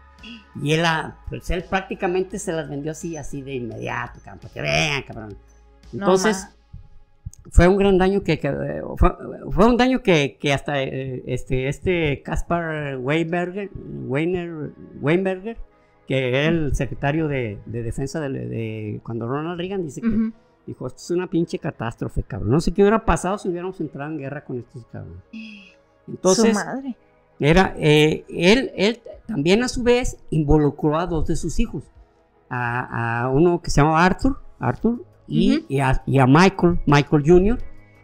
Y él, pues él prácticamente se las vendió así, así de inmediato, para que vean, cabrón. Entonces, fue un gran daño que, fue, un daño que, hasta eh, este este Kaspar Weinberger, Weinberger, que era el secretario de, defensa de, cuando Ronald Reagan dice que dijo esto es una pinche catástrofe cabrón no sé qué hubiera pasado si hubiéramos entrado en guerra con estos cabrones entonces madre. era eh, él él también a su vez involucró a dos de sus hijos a, a uno que se llamaba Arthur Arthur y, a, Michael, Michael Jr.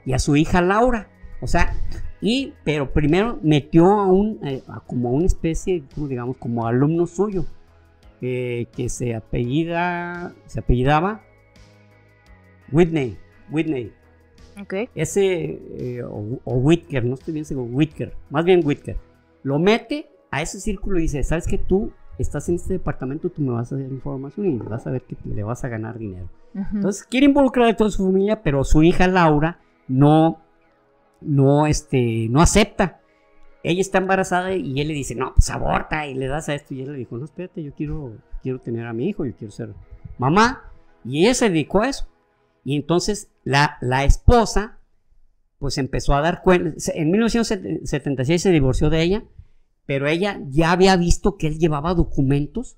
y a su hija Laura. O sea, y, pero primero metió a un, eh, como a una especie, como digamos, como alumno suyo, eh, que se apellida, se apellidaba Whitney, Whitney. Okay. Ese, eh, o, o, Whitker, no estoy bien seguro, Whitker, más bien Whitker. Lo mete a ese círculo y dice, ¿sabes que tú estás en este departamento, tú me vas a dar información y vas a ver que le vas a ganar dinero. Entonces quiere involucrar a toda su familia, pero su hija Laura no, no, este, no acepta. ella está embarazada y él le dice, no, pues aborta y le das a esto. Y él le dijo, no, espérate, yo quiero, quiero tener a mi hijo, yo quiero ser mamá. Y ella se dedicó a eso. Y entonces la, la esposa, pues empezó a dar cuenta. En 1976 se divorció de ella, pero ella ya había visto que él llevaba documentos.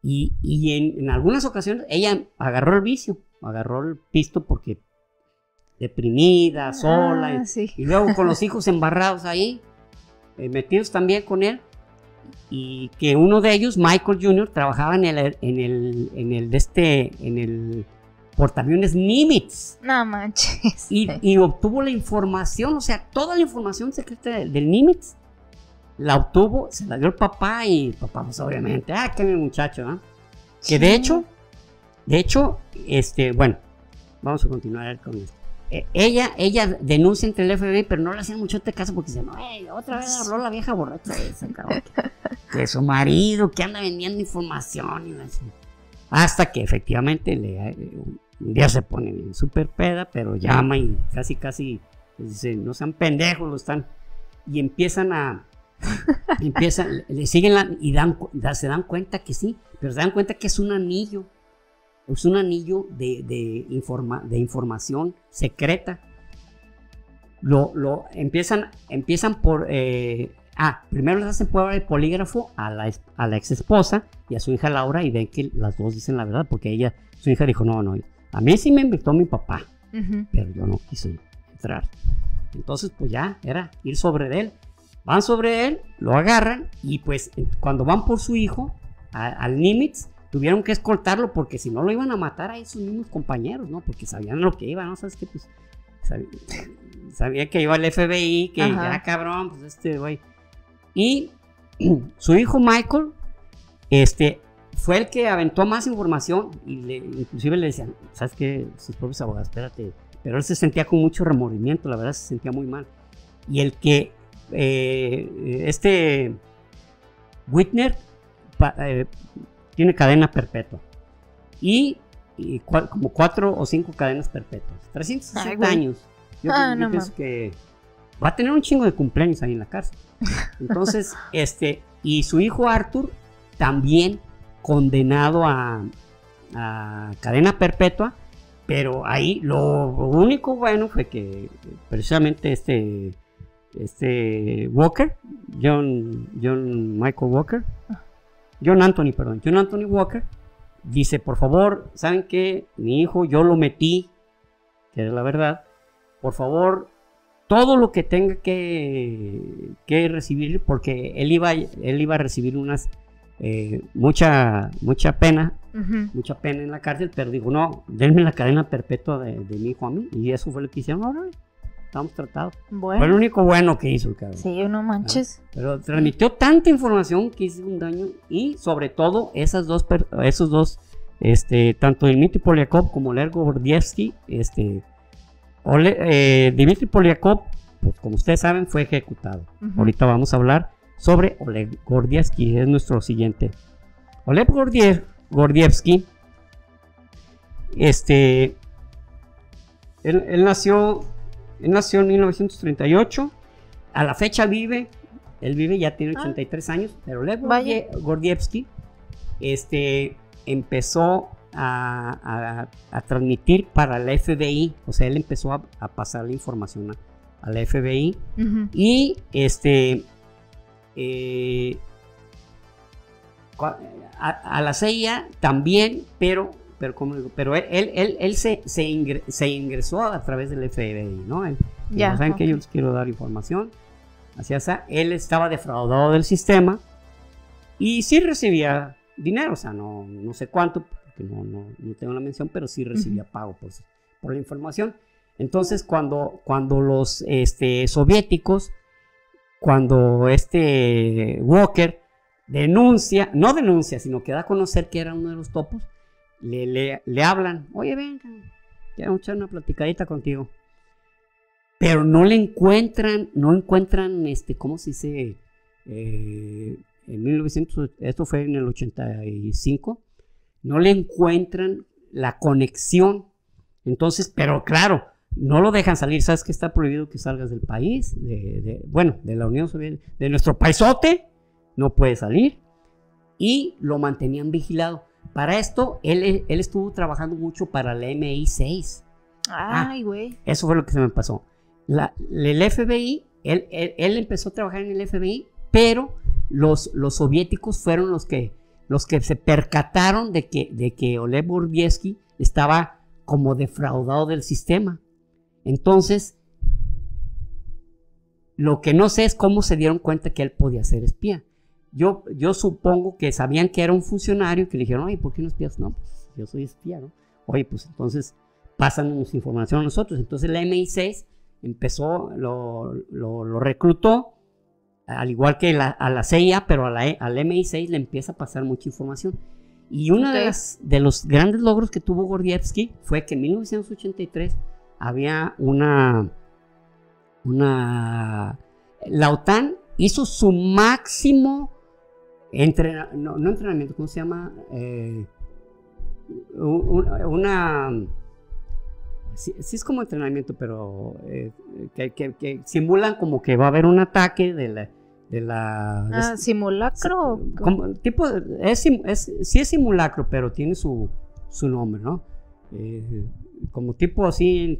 Y, en, algunas ocasiones ella agarró el vicio, agarró el pisto porque deprimida, sola, Ah, sí. y luego con los [LAUGHS] hijos embarrados ahí, eh, metidos también con él. Y que uno de ellos, Michael Jr., trabajaba en el, en el, en el, de este, en el portaaviones Nimitz. No manches. Y, y obtuvo la información, o sea, toda la información secreta del, del Nimitz la obtuvo, se la dio el papá y el papá, pues obviamente, ah, qué bien muchacho, ¿ah? Que de hecho, de hecho, este, bueno, vamos a continuar con esto. Eh, ella, ella denuncia entre el FBI, pero no le hacían mucho este caso porque dice, no, otra vez habló la vieja borracha esa, cabrón, que, [LAUGHS] que su marido, que anda vendiendo información y chingada". Hasta que efectivamente le, un día se ponen en super peda, pero llama y casi, casi les dice, no sean pendejos, lo están. Y empiezan a, [LAUGHS] empiezan, le siguen y dan, se dan cuenta que sí, pero se dan cuenta que es un anillo, es un anillo de, de, informa- de información secreta. Lo, lo empiezan, empiezan por, eh, ah, primero les hacen prueba de polígrafo a la, a la ex esposa y a su hija Laura y ven que las dos dicen la verdad, porque ella, su hija dijo, no, no, a mí sí me invitó mi papá, pero yo no quise entrar. Entonces, pues ya, era ir sobre él. Van sobre él, lo agarran y pues cuando van por su hijo a- al Nimitz, tuvieron que escoltarlo porque si no lo iban a matar a sus mismos compañeros, ¿no? Porque sabían lo que iba, ¿no? ¿Sabes? Pues sabía, [LAUGHS] sabía que iba el FBI, que Ajá. ya cabrón, pues este güey. Y [CLEARS THROAT] su hijo Michael, este, fue el que aventó más información y le, inclusive le decían, ¿sabes qué? Sus propios abogados, espérate. Pero él se sentía con mucho remordimiento, la verdad se sentía muy mal. Y el que, eh, este Whitner, pa- eh, tiene cadena perpetua. Y, y cua- como cuatro o cinco cadenas perpetuas. 360 Ay, años. Yo, Ah, yo no pienso que va a tener un chingo de cumpleaños ahí en la cárcel. [LAUGHS] Entonces, este, y su hijo Arthur también condenado a, a cadena perpetua, pero ahí lo único bueno fue que precisamente este, este Walker, John, John Michael Walker, John Anthony, perdón, John Anthony Walker, dice, por favor, ¿saben qué? Mi hijo, yo lo metí, que es la verdad, por favor, todo lo que tenga que, que recibir, porque él iba, él iba a recibir unas, eh, mucha, mucha pena, mucha pena en la cárcel, pero dijo, no, denme la cadena perpetua de, de mi hijo a mí, y eso fue lo que hicieron ahora, estamos tratados. Fue lo Bueno. único bueno que hizo el cabrón. Sí, no manches. Pero transmitió tanta información que hizo un daño y sobre todo esas dos, esos dos, este, tanto Dmitry Polyakov como Oleg Gordievsky, este, Ole- eh, Dmitry Polyakov, pues como ustedes saben, fue ejecutado. Ahorita vamos a hablar sobre Oleg Gordievsky, es nuestro siguiente. Oleg Gordie- Gordievsky, este, él, él nació, él nació en 1938, a la fecha vive, él vive, ya tiene Ah. 83 años, pero Oleg Vaya. Gordie- Gordievsky, este, empezó a, a- a transmitir para la FBI, o sea, él empezó a, a pasar la información a, la FBI y este eh, a, a la CIA también, pero pero como digo, pero él, él, él, él se, se, ingre- se ingresó a través del FBI, ¿no? Él, Ya, ¿Saben que. Yo les quiero dar información. Así él estaba defraudado del sistema y sí recibía dinero, o sea, no, no sé cuánto, porque no, no, no tengo la mención, pero sí recibía pago por, por la información. Entonces, cuando, cuando los este, soviéticos, cuando este Walker denuncia, no denuncia, sino que da a conocer que era uno de los topos, le, le, le hablan, oye, venga, quiero echar una platicadita contigo. Pero no le encuentran, no encuentran, este, ¿cómo se dice? Eh, en 1900, esto fue en el 85, no le encuentran la conexión. Entonces, pero claro, no lo dejan salir. ¿Sabes que está prohibido que salgas del país? De, bueno, de la Unión Soviética, de nuestro paisote, no puede salir. Y lo mantenían vigilado. Para esto, él, él estuvo trabajando mucho para la MI6. Ay, güey. eso fue lo que se me pasó. La, el FBI, él, él, empezó a trabajar en el FBI, pero los, los soviéticos fueron los que, los que se percataron de que, de que Oleg Burbiesky estaba como defraudado del sistema. Entonces, lo que no sé es cómo se dieron cuenta que él podía ser espía. Yo, yo supongo que sabían que era un funcionario que le dijeron, oye, ¿por qué no espías? No, pues yo soy espía, ¿no? Oye, pues entonces pásanos información a nosotros. Entonces la MI6 empezó, lo, lo, reclutó, al igual que a la CIA, pero a la, al MI6 le empieza a pasar mucha información. Y uno de, de, los grandes logros que tuvo Gordievsky fue que en 1983 había una, una, la OTAN hizo su máximo entrenamiento, no, entrenamiento, ¿cómo se llama? Eh, una sí, es como entrenamiento, pero eh, que, simulan como que va a haber un ataque de la... De la ah, simulacro. tipo, es, es, sí es simulacro, pero tiene su, su nombre, ¿no? Eh, como tipo así.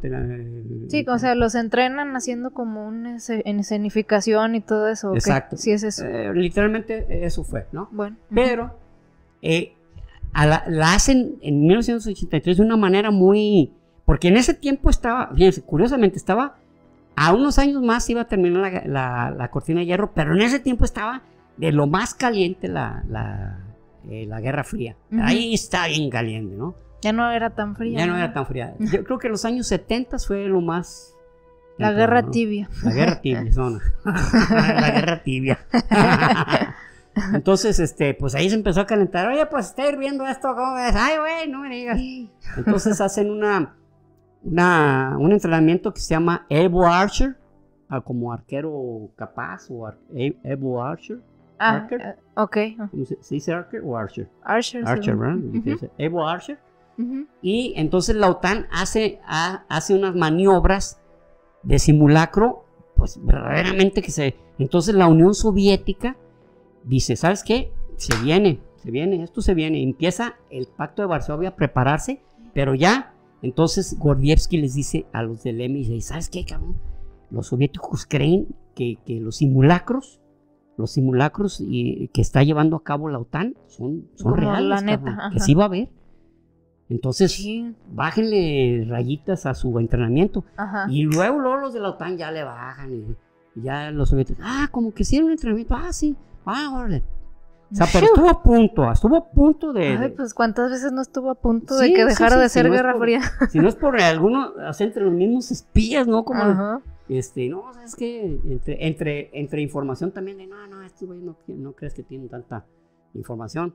sí, o sea, los entrenan haciendo como una escenificación y todo eso. Exacto. Sí, es eso. Eh, literalmente eso fue, ¿no? Bueno. Pero la, la, hacen en 1983 de una manera muy porque en ese tiempo estaba, fíjense, curiosamente estaba, a unos años más iba a terminar la, cortina de hierro, pero en ese tiempo estaba de lo más caliente la, la, eh, Guerra Fría. Ahí está bien caliente, ¿no? Ya no era tan fría. Ya no, era tan fría. [LAUGHS] Yo creo que los años 70 fue lo más... La guerra tibia. La guerra tibia, zona. [LAUGHS] la guerra tibia. [LAUGHS] Entonces, este, pues ahí se empezó a calentar. Oye, pues está hirviendo esto, ¿cómo ves? Ay, güey, no me digas. Entonces hacen una, un entrenamiento que se llama Evo Archer, ah, como arquero capaz o Evo Archer. Ah, Archer. Eh, ok. ¿Se, dice Archer o Archer? Archer. Archer, ¿verdad? Evo Archer. Y entonces la OTAN hace, hace unas maniobras de simulacro, pues verdaderamente que se... Entonces la Unión Soviética dice, ¿sabes qué? Se viene, se viene, esto se viene. Empieza el Pacto de Varsovia a prepararse, pero ya entonces Gordievsky les dice a los del MI6, ¿sabes qué, cabrón? Los soviéticos creen que, los simulacros, los simulacros y, que está llevando a cabo la OTAN son, son reales, que sí va a haber. Entonces, bájenle rayitas a su entrenamiento. Y luego, luego los de la OTAN ya le bajan y, ya los soviéticos, ah, como que hicieron un entrenamiento, ah, sí, ah, órale. O sea, pero [LAUGHS] estuvo a punto, estuvo a punto de. Ay, pues cuántas veces no estuvo a punto de que dejara de ser Guerra Fría. [LAUGHS] Si no es por alguno, entre los mismos espías, ¿no? Como. Este, no, es que entre, entre, entre información también de, no, no, estos güey no, no crees que tienen tanta información.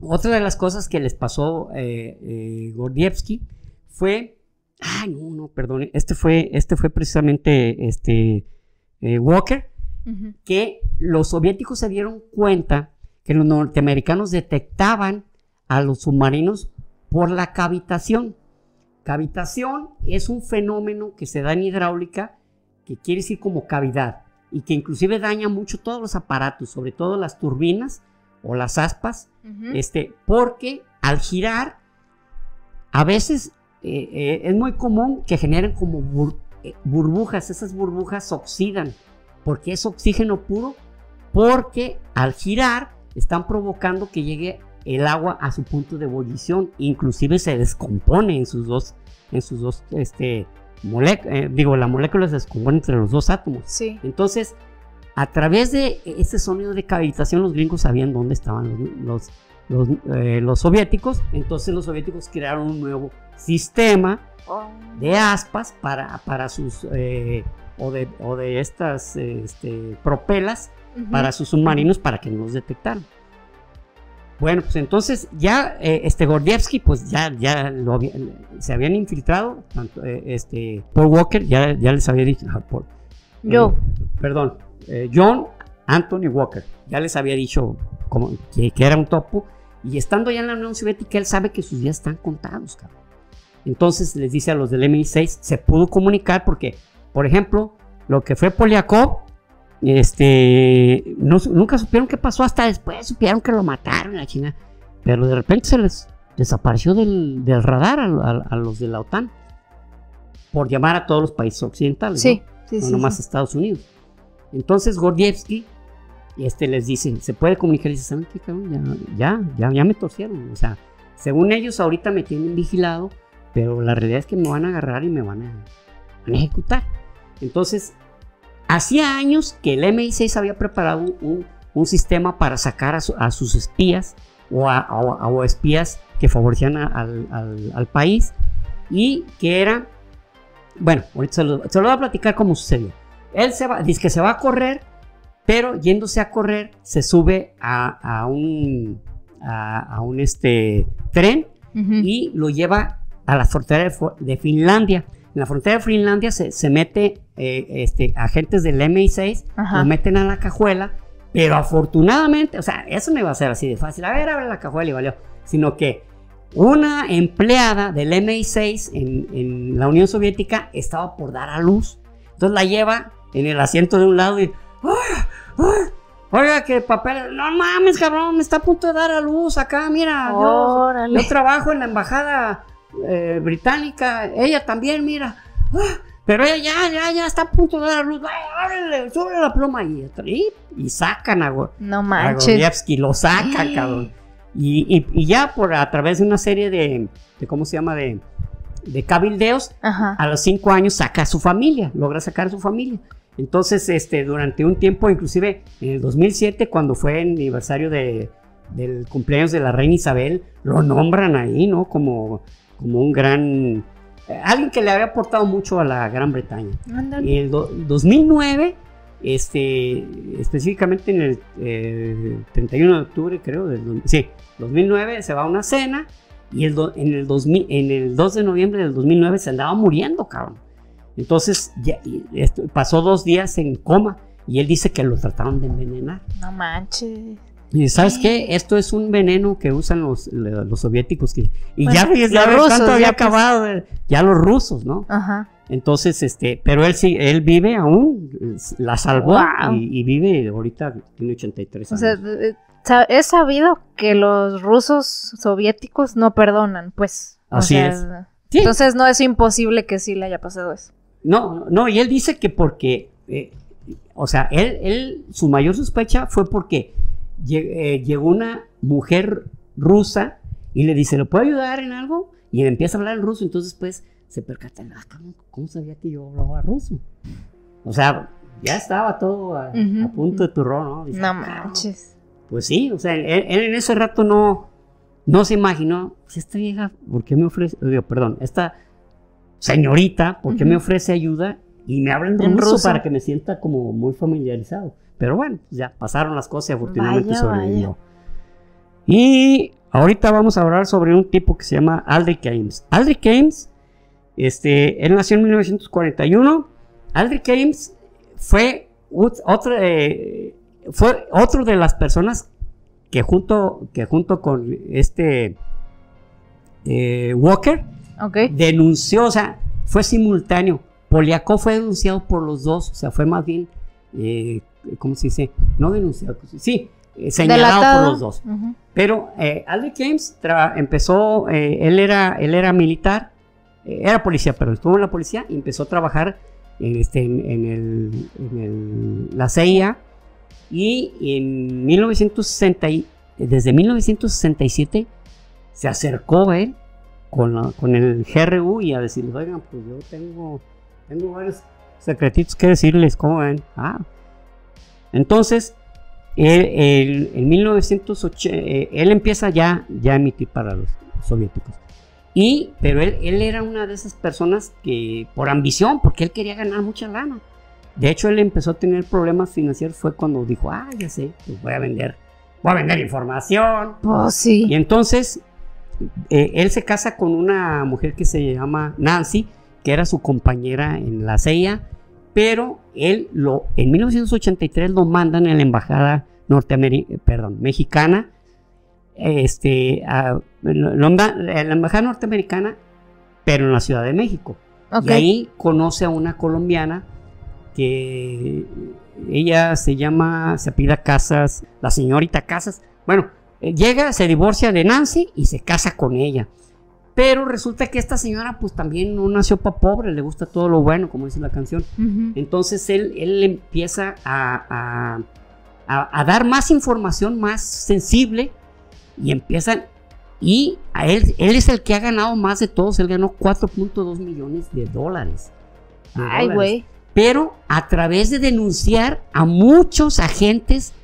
Otra de las cosas que les pasó eh, eh, Gordievsky fue, ah, no, no, perdón, este fue, este fue precisamente este eh, Walker, que los soviéticos se dieron cuenta que los norteamericanos detectaban a los submarinos por la cavitación. Cavitación es un fenómeno que se da en hidráulica que quiere decir como cavidad y que inclusive daña mucho todos los aparatos, sobre todo las turbinas o las aspas, este, porque al girar a veces eh, eh, es muy común que generen como eh, burbujas, esas burbujas oxidan porque es oxígeno puro, porque al girar están provocando que llegue el agua a su punto de ebullición, inclusive se descompone en sus dos, en sus dos, este, digo, la molécula se descompone entre los dos átomos. Sí. Entonces, a través de ese sonido de cavitación, los gringos sabían dónde estaban los, los, eh, soviéticos, entonces los soviéticos crearon un nuevo sistema oh. de aspas para, para sus eh, o de, o de estas este, propelas para sus submarinos para que no los detectaran. Bueno, pues entonces ya eh, este Gordievsky, pues ya, ya lo se habían infiltrado, tanto, eh, este, Paul Walker, ya, ya les había dicho, ah, yo, eh, John Anthony Walker, ya les había dicho como, que, que, era un topo, y estando ya en la Unión Soviética, él sabe que sus días están contados, cabrón. Entonces les dice a los del MI6, se pudo comunicar porque, por ejemplo, lo que fue Poliakov, este, nunca supieron qué pasó, hasta después supieron que lo mataron, la China. Pero de repente se les desapareció del, radar a, los de la OTAN. Por llamar a todos los países occidentales. Sí, ¿no? sí, no sí, nomás Estados Unidos. Entonces Gordievsky este, les dice, ¿se puede comunicar? Y dice, ¿saben qué, cabrón? Ya, ya, ya, me torcieron. O sea, según ellos ahorita me tienen vigilado, pero la realidad es que me van a agarrar y me van a, ejecutar. Entonces, hacía años que el MI6 había preparado un, sistema para sacar a, sus espías o a, espías que favorecían al, país y que era, bueno, ahorita se lo, se lo voy a platicar cómo sucedió. Él se va, dice que se va a correr, pero yéndose a correr se sube a, un, a, un este, tren y lo lleva a la frontera de, Finlandia. En la frontera de Finlandia se, mete eh, este, agentes del MI6, lo meten a la cajuela, pero afortunadamente, o sea, eso no iba a ser así de fácil. A ver, abre la cajuela y valió. Sino que una empleada del MI6 en, en, la Unión Soviética estaba por dar a luz. Entonces la lleva en el asiento de un lado y. Oiga, que papel. No mames, cabrón, me está a punto de dar a luz acá. Mira, yo, yo, trabajo en la embajada eh, británica, ella también, mira. Ah, pero ella ya, ya, ya está a punto de dar luz. Ábrele, sube la pluma y, y, sacan a, no manches. lo sacan, cabrón. Y, y, ya por a través de una serie de, de ¿cómo se llama? De, de cabildeos, a los cinco años saca a su familia, logra sacar a su familia. Entonces, este, durante un tiempo, inclusive en el 2007, cuando fue el aniversario de, del cumpleaños de la reina Isabel, lo nombran ahí, ¿no? Como como un gran... Eh, alguien que le había aportado mucho a la Gran Bretaña. En el 2009, este, específicamente en el 31 eh, de octubre, creo, del, sí, 2009 se va a una cena y el en, el 2000, en el 2 de noviembre del 2009 se andaba muriendo, cabrón. Entonces ya, pasó dos días en coma y él dice que lo trataron de envenenar. No manches. Y sabes qué, esto es un veneno que usan los, los soviéticos que, y ya, ya rusos, había acabado, ya los rusos, ¿no? Ajá. Entonces, este, pero él sí, él vive aún, la salvó y, vive ahorita, tiene 83 años. O sea, es sabido que los rusos soviéticos no perdonan, pues. Así es. Entonces no es imposible que sí le haya pasado eso. No, no, y él dice que porque, eh, o sea, él, él, su mayor sospecha fue porque eh, llegó una mujer rusa y le dice, ¿lo puedo ayudar en algo? Y empieza a hablar en ruso, entonces pues se percata, ah, ¿cómo, sabía que yo hablaba ruso? O sea, ya estaba todo a, punto de turrón, ¿no? no ah, manches. Pues sí, o sea, él, en ese rato no, no se imaginó, pues esta vieja, ¿por qué me ofrece, digo, perdón, esta señorita, ¿por qué me ofrece ayuda? Y me habla en ruso, para que me sienta como muy familiarizado. Pero bueno, pues ya pasaron las cosas y afortunadamente sobrevivió. Y ahorita vamos a hablar sobre un tipo que se llama Aldrich Ames. Aldrich Ames, este, él nació en 1941. Aldrich Ames fue otro, eh, fue otro de las personas que junto, que junto con este eh, Walker denunció, o sea, fue simultáneo. Poliakov fue denunciado por los dos, o sea, fue más bien eh, ¿cómo se dice? No denunciado, pues, sí, eh, señalado por los dos. Pero eh, Aldrich James empezó, eh, él, era, él era militar, era policía, pero estuvo en la policía y empezó a trabajar en, este, en, el, la CIA y en 1960, desde 1967 se acercó a él con, con el GRU y a decirles, oigan, pues yo tengo, tengo varios secretitos que decirles, ¿cómo ven? Ah, entonces, él, en 1980, eh, él empieza ya, ya a emitir para los soviéticos. Y, pero él, él era una de esas personas que, por ambición, porque él quería ganar mucha lana. De hecho, él empezó a tener problemas financieros, fue cuando dijo, ah, ya sé, pues voy a vender, voy a vender información. Oh, sí. Y entonces, eh, él se casa con una mujer que se llama Nancy, que era su compañera en la CIA, pero él lo, en 1983 lo mandan en la embajada norteamericana, perdón, mexicana, este, la embajada norteamericana pero en la Ciudad de México. Y ahí conoce a una colombiana que ella se llama, se apida Casas, la señorita Casas. Bueno, llega, se divorcia de Nancy y se casa con ella. Pero resulta que esta señora pues también no nació para pobre, le gusta todo lo bueno, como dice la canción. Ujú. Entonces él, él empieza a, a- a- a dar más información más sensible y empiezan... Y a él, él es el que ha ganado más de todos, él ganó 4.2 millones de dólares. De Ay, güey. Pero a través de denunciar a muchos agentes,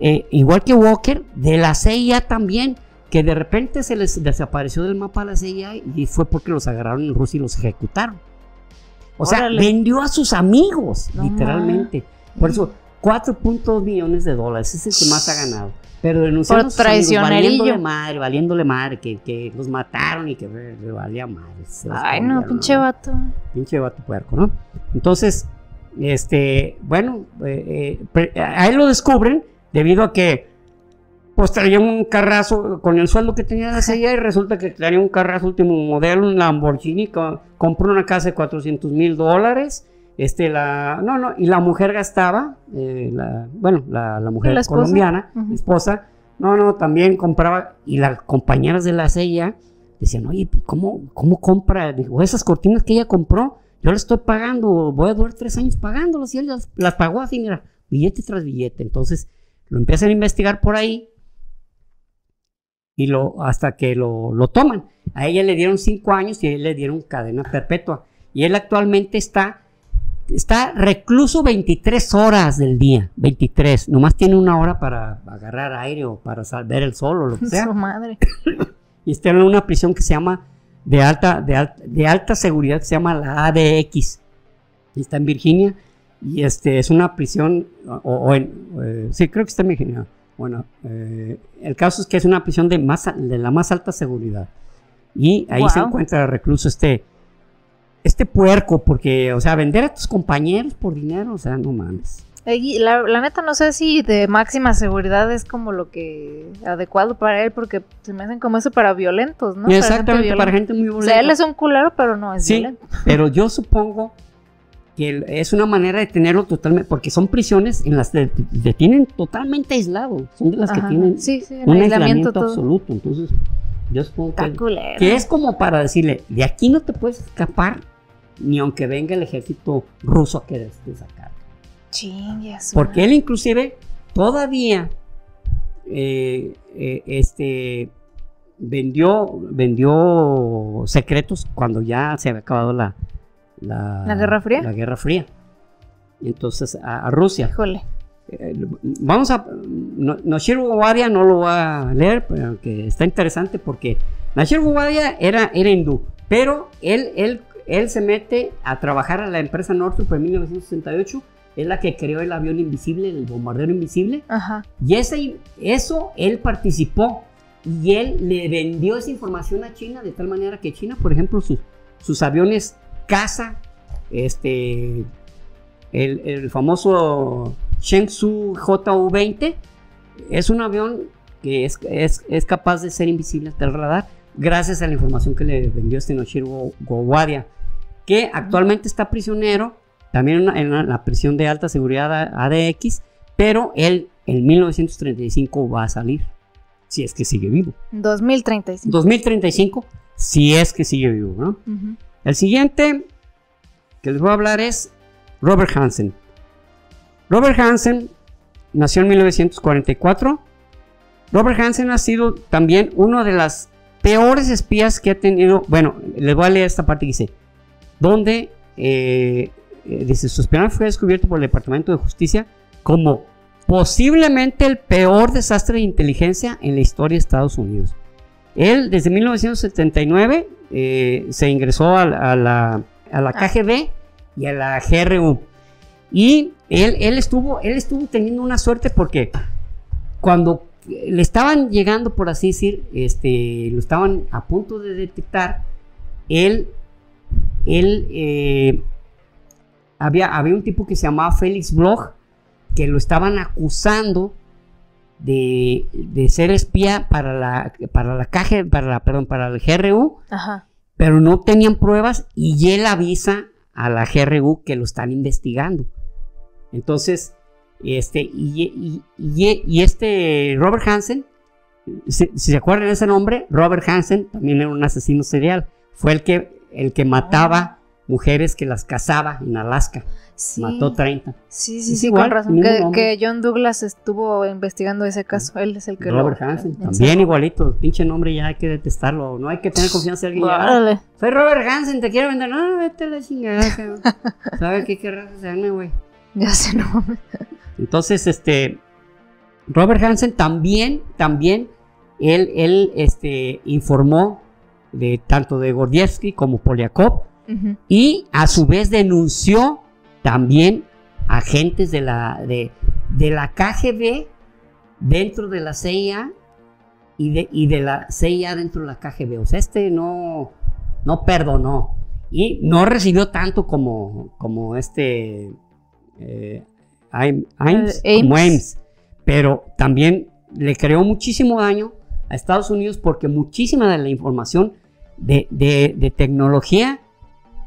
eh, igual que Walker, de la CIA también, que de repente se les desapareció del mapa la CIA y fue porque los agarraron en Rusia y los ejecutaron. O sea, vendió a sus amigos, No literalmente. Por eso, 4.2 millones de dólares es el que más ha ganado. Pero denunciando Por sus amigos, traicionerillo. valiéndole madre, valiéndole madre, que, que los mataron y que le valía madre. Ay, no, pinche vato. pinche vato puerco, ¿no? Entonces, este, bueno, eh, eh, a él lo descubren debido a que pues traía un carrazo con el sueldo que tenía la CIA y [LAUGHS] resulta que traía un carrazo último modelo, un Lamborghini, co- compró una casa de 400 mil dólares, este, la, no, no, y la mujer gastaba, eh, la, bueno, la, la mujer ¿La esposa? colombiana, Ujú. esposa, no, no, también compraba, y las compañeras de la CIA decían, oye, pues, ¿cómo, cómo compra? Digo, esas cortinas que ella compró, yo las estoy pagando, voy a durar tres años pagándolas, y él las, las pagó así, mira, billete tras billete. Entonces, lo empiezan a investigar por ahí, y lo, hasta que lo, lo toman. A ella le dieron cinco años y a él le dieron cadena perpetua. Y él actualmente está, está recluso 23 horas del día. 23. Nomás tiene una hora para agarrar aire o para ver el sol o lo que [LAUGHS] sea. Su madre. [COUGHS] Y está en una prisión que se llama de alta, de, al- de alta seguridad, que se llama la ADX. Está en Virginia. Y este es una prisión, o, o en, eh, sí, creo que está en Virginia. Bueno, eh, el caso es que es una prisión de, más, a- de la más alta seguridad. Y ahí se Guau. encuentra recluso este, este puerco, porque, o sea, vender a tus compañeros por dinero, o sea, no mames. Ey, La, la neta no sé si de máxima seguridad es como lo que adecuado para él porque se me hacen como eso para violentos, ¿no? Para gente Exactamente, para violenta. gente muy O violenta. sea, él es un culero, pero no es Sí, violento. pero yo supongo que es una manera de tenerlo totalmente, porque son prisiones en las que te, te tienen totalmente aislado, son de las que tienen Sí, sí, en un aislamiento absoluto, entonces yo supongo que, es como para decirle, de aquí no te puedes escapar, ni aunque venga el ejército ruso a quererte sacar. Chingue a su Porque él inclusive todavía eh, eh, este vendió vendió secretos cuando ya se había acabado la la, ¿La Guerra Fría? la Guerra Fría. Entonces a, a Rusia. Híjole. Eh, vamos a no, Noshiro no lo voy a leer, pero aunque está interesante porque Noshiro Gowaria era era hindú, pero él él él se mete a trabajar a la empresa Northrop en 1968 es la que creó el avión invisible, el bombardero invisible. Ajá. Y ese, eso él participó y él le vendió esa información a China de tal manera que China, por ejemplo, sus, sus aviones caza, este, el, el famoso Shenzhou JU-20, es un avión que es, es, es capaz de ser invisible hasta el radar gracias a la información que le vendió este Noshiro Gowaria, que actualmente está prisionero también en, la- prisión de alta seguridad ADX, pero él en 1935 va a salir, si es que sigue vivo. 2035. 2035, si es que sigue vivo, ¿no? Ujú. El siguiente que les voy a hablar es Robert Hansen. Robert Hansen nació en 1944. Robert Hansen ha sido también uno de las peores espías que ha tenido. Bueno, les voy a leer esta parte que dice: donde eh, eh, dice su espionaje fue descubierto por el Departamento de Justicia como posiblemente el peor desastre de inteligencia en la historia de Estados Unidos. Él desde 1979 eh, se ingresó a, la- a la, a la Ah. KGB y a la GRU. Y él, él, estuvo, él estuvo teniendo una suerte porque cuando le estaban llegando, por así decir, este, lo estaban a punto de detectar, él, él eh, había, había un tipo que se llamaba Félix Bloch, que lo estaban acusando de, de ser espía para la, para la KG, para la, perdón, para el GRU, Ajá. pero no tenían pruebas y él avisa a la GRU que lo están investigando. Entonces, este, y, este Robert Hansen, si, se acuerdan de ese nombre, Robert Hansen también era un asesino serial. Fue el que, el que mataba ah. Mujeres que las cazaba en Alaska. Mató 30. Sí, sí, sí, igual, con razón. Que, John Douglas estuvo investigando ese caso. Él es el que Robert Hansen, también igualito. Pinche nombre ya hay que detestarlo. No hay que tener confianza en alguien. Soy Robert Hansen, te quiero vender. No, vete a la chingada. [LAUGHS] ¿Sabes qué querrás hacerme, güey? [LAUGHS] Ya sé, no. Entonces, este. Robert Hansen también, también, él, él este, informó de tanto de Gordievsky como Poliakov y a su vez denunció también agentes de la, de, la KGB dentro de la CIA y de, y de la CIA dentro de la KGB. O sea, este no, no perdonó y no recibió tanto como, como este eh, Ames, pero también le creó muchísimo daño a Estados Unidos porque muchísima de la información de, de tecnología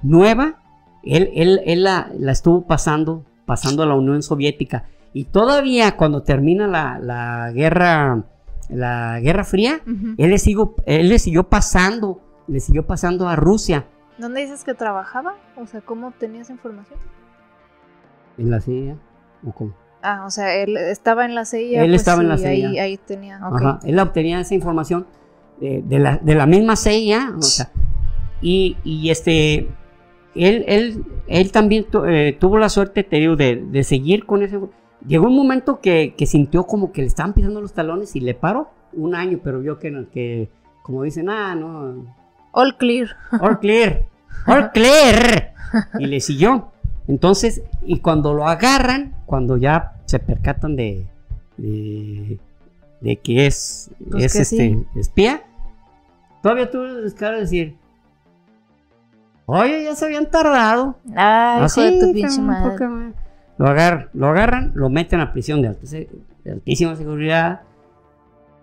nueva él, la, estuvo pasando, pasando a la Unión Soviética. Y todavía cuando termina la, guerra, la Guerra Fría, él, le siguió, él le siguió pasando, le siguió pasando a Rusia. ¿Dónde dices que trabajaba? O sea, ¿cómo tenías información? En la CIA, ¿o cómo? Ah, o sea, él estaba en la CIA. Él pues estaba en la CIA. Ahí, ahí tenía, Ajá, él obtenía esa información de, la, de la misma CIA, o sea, y, y este, él, él, él también eh, tuvo la suerte, te digo, de, seguir con ese... Llegó un momento que, sintió como que le estaban pisando los talones y le paró un año, pero vio que, que como dicen, ah, no... All clear. All clear. All clear. Y le siguió. Entonces, y cuando lo agarran, cuando ya se percatan de, de, que es, pues es este espía, todavía descaro de decir, Oye, ya se habían tardado. Ay, Así, de tu pinche madre. Lo, agarran, lo agarran, lo meten a prisión de, altísima seguridad,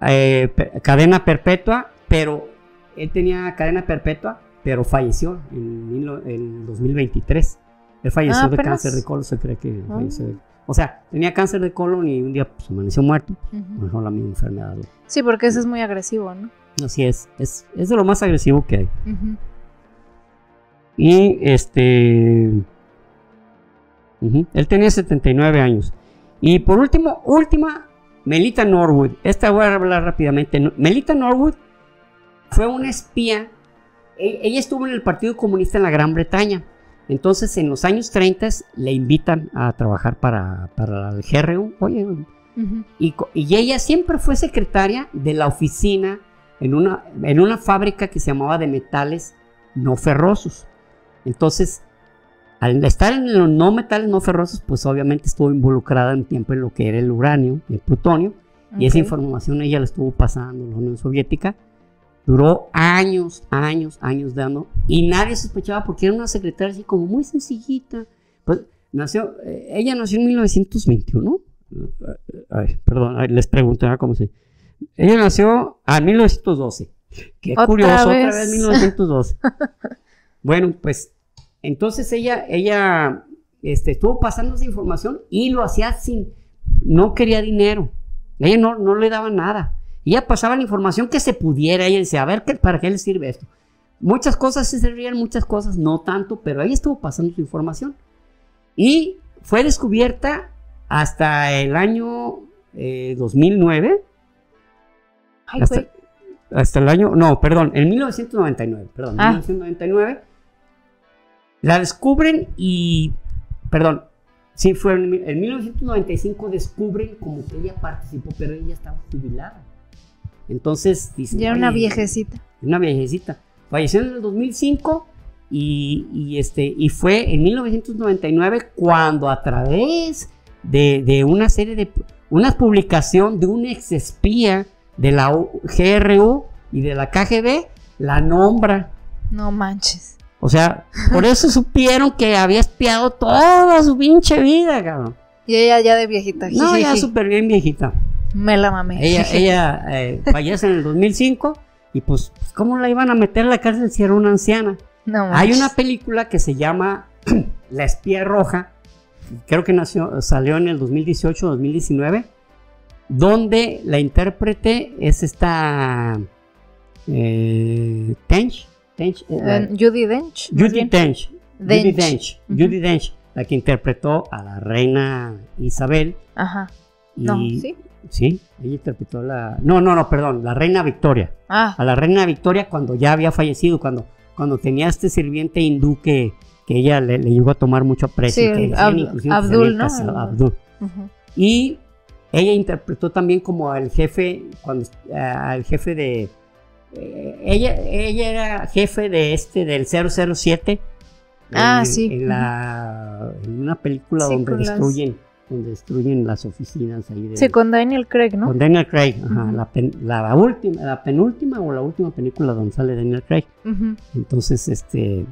eh, cadena perpetua, pero él tenía cadena perpetua, pero falleció en, en 2023. Él falleció ah, de cáncer de colon, se cree que ah. O sea, tenía cáncer de colon y un día pues, amaneció muerto. Mejor la misma enfermedad. Sí, porque ese es muy agresivo, ¿no? Así es, es, es de lo más agresivo que hay. Y este. él tenía 79 años. Y por último, última, Melita Norwood. Esta voy a hablar rápidamente. Melita Norwood fue una espía. E, ella estuvo en el Partido Comunista en la Gran Bretaña. Entonces, en los años 30 le invitan a trabajar para, para el GRU. Oye, y, y, ella siempre fue secretaria de la oficina en una, en una fábrica que se llamaba de metales no ferrosos. Entonces, al estar en los no metales no ferrosos, pues obviamente estuvo involucrada en tiempo en lo que era el uranio y el plutonio. Y esa información ella la estuvo pasando en la Unión Soviética. Duró años, años, años dando. Y nadie sospechaba porque era una secretaria así como muy sencillita. Pues nació, eh, ella nació en 1921. Ay, perdón, les pregunto cómo se. Ella nació en 1912. Qué curioso, otra vez 1912. [LAUGHS] Bueno, pues entonces ella, ella este, estuvo pasando esa información y lo hacía sin, no quería dinero. Ella no, no le daba nada. Ella pasaba la información que se pudiera. Ella decía, a ver, ¿para qué le sirve esto? Muchas cosas se servían, muchas cosas no tanto, pero ella estuvo pasando su información. Y fue descubierta hasta el año 2009. Eh, Ay, hasta, hasta, el año, no, perdón, en 1999, perdón, 1999 ah. La descubren y, perdón, sí, fue en, 1995 descubren como que ella participó, pero ella estaba jubilada. Entonces, dicen... Ya era una viejecita. Una viejecita. Falleció en el 2005 y, este, y fue en 1999 cuando a través de, una serie de... Una publicación de un ex espía de la GRU y de la KGB la nombra. No manches. O sea, por eso [LAUGHS] supieron que había espiado toda su pinche vida, cabrón. Y ella ya de viejita. No, ya súper bien viejita. Me la mamé. Ella, [LAUGHS] ella eh, fallece en el 2005 Y pues, ¿cómo la iban a meter a la cárcel si era una anciana? No Hay manches. una película que se llama [CLEARS THROAT] La espía roja, creo que nació, salió en el 2018-2019, donde la intérprete es esta eh, Tench, Eh, Eh, Judy Dench. Judy. Dench, Judy Dench. Judy Dench, la que interpretó a la reina Isabel. Ajá. Y, No, ¿sí? Sí, ella interpretó la... No, no, no, perdón, la reina Victoria. Ah, A la reina Victoria cuando ya había fallecido, cuando, cuando tenía este sirviente hindú que, que ella le, le llegó a tomar mucho aprecio. Sí, Ab- Abdul, ¿no? casado, Abdul. Y ella interpretó también como al jefe, cuando, ah, al jefe de... eh, ella, ella era jefe de este, del 007. Ah, en- sí. En, la, en una película Sí, donde destruyen, donde destruyen las oficinas ahí de, Sí, con Daniel Craig, ¿no? con Daniel Craig, ajá, la, pen- la última, la penúltima o la última película donde sale Daniel Craig. Entonces, este,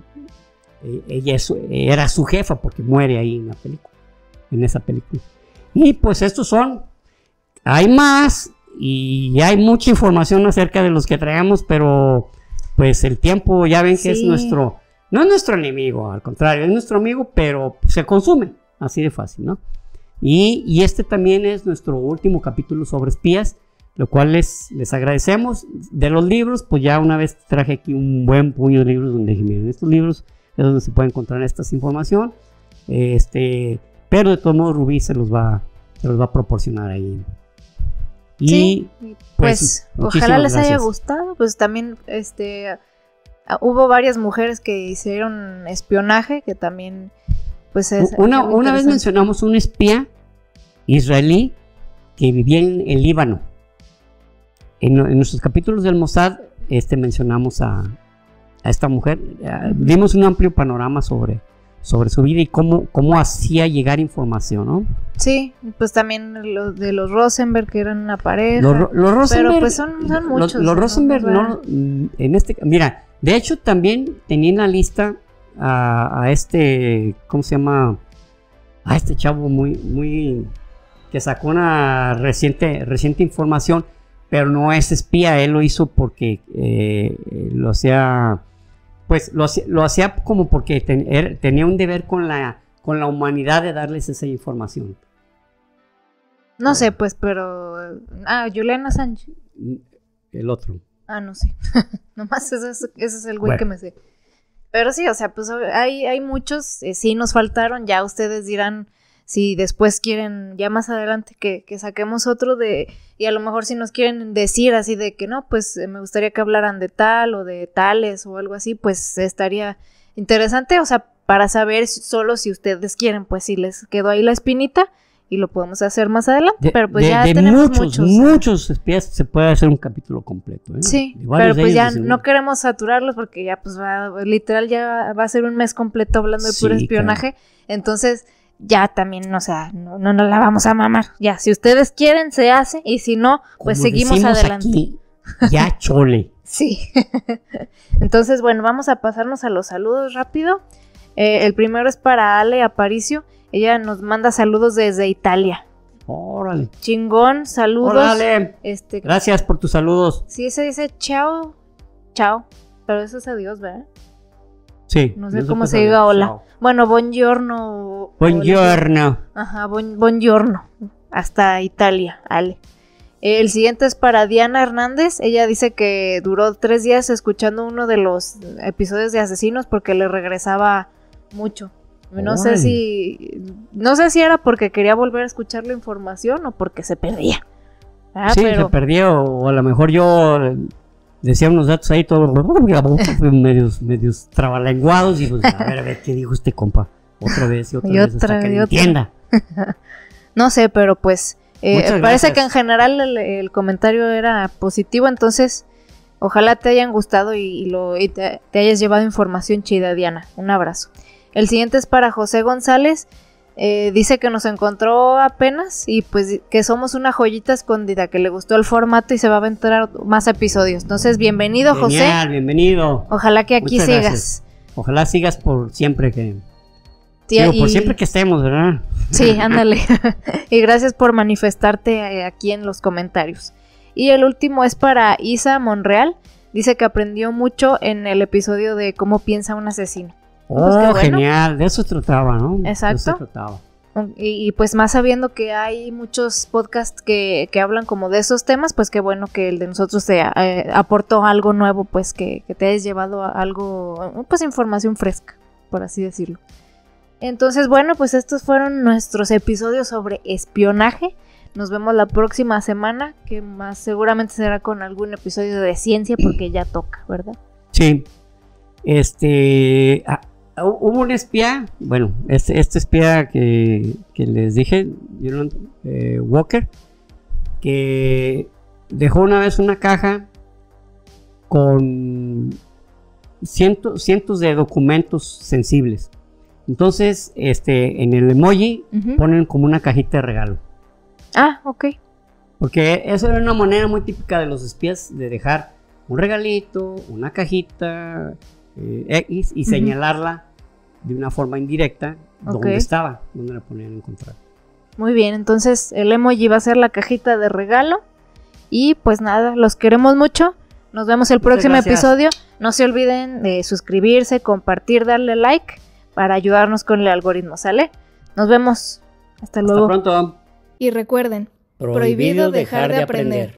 eh, ella es era su jefa porque muere ahí en la película, en esa película. Y pues estos son, hay más y hay mucha información acerca de los que traemos, pero pues el tiempo ya ven que es Sí. nuestro, no es nuestro enemigo, al contrario, es nuestro amigo, pero se consume, así de fácil, ¿no? Y, y este también es nuestro último capítulo sobre espías, lo cual les, les agradecemos. De los libros, pues ya una vez traje aquí un buen puño de libros donde dije, miren, estos libros es donde se puede encontrar esta información. Este, pero de todos modos Rubí se los va, se los va a proporcionar ahí. Y Sí, pues, pues, ojalá les haya gustado. Pues también, este, ah, hubo varias mujeres que hicieron espionaje, que también, pues es una, una vez mencionamos un espía israelí que vivía en el Líbano. En, en nuestros capítulos del Mossad este, mencionamos a, a esta mujer. Eh, Dimos un amplio panorama sobre, sobre su vida y cómo, cómo hacía llegar información, ¿no? Sí, pues también los de los Rosenberg, que eran una pareja. Los, Ro- los Rosenberg, pues son- muchos, Los. Rosenberg, no, en este, mira, de hecho también tenía en la lista a, a este, ¿cómo se llama? A este chavo muy, muy, que sacó una reciente, reciente información, pero no es espía, él lo hizo porque eh, lo hacía, pues lo hacía, lo hacía como porque ten- er- tenía un deber con la, con la humanidad de darles esa información. No sé, pues, pero... Ah, Juliana Sánchez. El otro. Ah, no sé. [LAUGHS] Nomás ese es, ese es el güey Bueno. que me sé. Pero sí, o sea, pues hay, hay muchos, eh, sí nos faltaron, ya ustedes dirán si después quieren, ya más adelante que, que saquemos otro de, y a lo mejor si nos quieren decir así de que no, pues eh, me gustaría que hablaran de tal o de tales o algo así, pues estaría interesante, o sea, para saber solo si ustedes quieren, pues si les quedó ahí la espinita y lo podemos hacer más adelante, De, pero pues de- ya de tenemos muchos, muchos. muchos espías se puede hacer un capítulo completo. ¿eh? Sí, pero pues ya no seguro. queremos saturarlos porque ya pues va, literal ya va a ser un mes completo hablando de puro espionaje. Entonces ya también, o sea, no, no nos la vamos a mamar. Ya, si ustedes quieren se hace y si no, pues Como seguimos adelante. aquí, ya [LAUGHS] chole. Sí. [LAUGHS] Entonces, bueno, vamos a pasarnos a los saludos rápido. Eh, el primero es para Ale Aparicio. Ella nos manda saludos desde Italia. Órale. Chingón, saludos. Órale. Este, Gracias por tus saludos. sí se dice chao, chao, pero eso es adiós, ¿verdad? Sí. No sé cómo se diga hola. chao. Bueno, buongiorno. Buongiorno. Ajá, bon- buongiorno. Hasta Italia, Ale. El siguiente es para Diana Hernández. Ella dice que duró tres días escuchando uno de los episodios de Asesinos porque le regresaba mucho. No sé si. No sé si era porque quería volver a escuchar la información o porque se perdía. Ah, sí, pero. se perdió. O a lo mejor yo decía unos datos ahí todos [LAUGHS] medios, medios trabalenguados y pues a ver, a ver qué dijo este compa. Otra vez y otra Y vez otra, hasta que otra. entienda. [LAUGHS] No sé, pero pues eh, parece gracias. que en general el, el comentario era positivo, entonces ojalá te hayan gustado y, y lo, y te, te hayas llevado información chida, Diana. Un abrazo. El siguiente es para José González. Eh, dice que nos encontró apenas y pues que somos una joyita escondida, que le gustó el formato y se va a aventar más episodios. Entonces, bienvenido, José. Genial, bienvenido. Ojalá que aquí Muchas sigas. gracias. Ojalá sigas por siempre que. Tía, digo, por siempre que estemos, ¿verdad? Sí, [LAUGHS] ándale. [LAUGHS] y gracias por manifestarte eh, aquí en los comentarios. Y el último es para Isa Monreal. dice que aprendió mucho en el episodio de cómo piensa un asesino. Oh, Pues bueno. genial, de eso trataba, ¿no? De eso Exacto. trataba. Y, y, pues más sabiendo que hay muchos podcasts que, que hablan como de esos temas, pues qué bueno que el de nosotros te eh, aportó algo nuevo, pues que, que te hayas llevado a algo, pues información fresca, por así decirlo. Entonces, bueno, pues estos fueron nuestros episodios sobre espionaje. Nos vemos la próxima semana, que más seguramente será con algún episodio de ciencia, porque ya toca, ¿verdad? Sí. Este. Hubo un espía, bueno, este, este espía que, que les dije, eh, Walker, que dejó una vez una caja con cientos, cientos de documentos sensibles. Entonces, este, en el emoji ponen como una cajita de regalo. Ah, ok. Porque eso era una manera muy típica de los espías de dejar un regalito, una cajita eh, X y Ujú. señalarla de una forma indirecta Ok. dónde estaba, dónde la ponían a encontrar. Muy bien, entonces el emoji va a ser la cajita de regalo. Y pues nada, los queremos mucho. Nos vemos el Muchas próximo gracias. episodio. No se olviden de suscribirse, compartir, darle like para ayudarnos con el algoritmo, ¿sale? Nos vemos. Hasta luego. Hasta pronto. Y recuerden, prohibido dejar de aprender.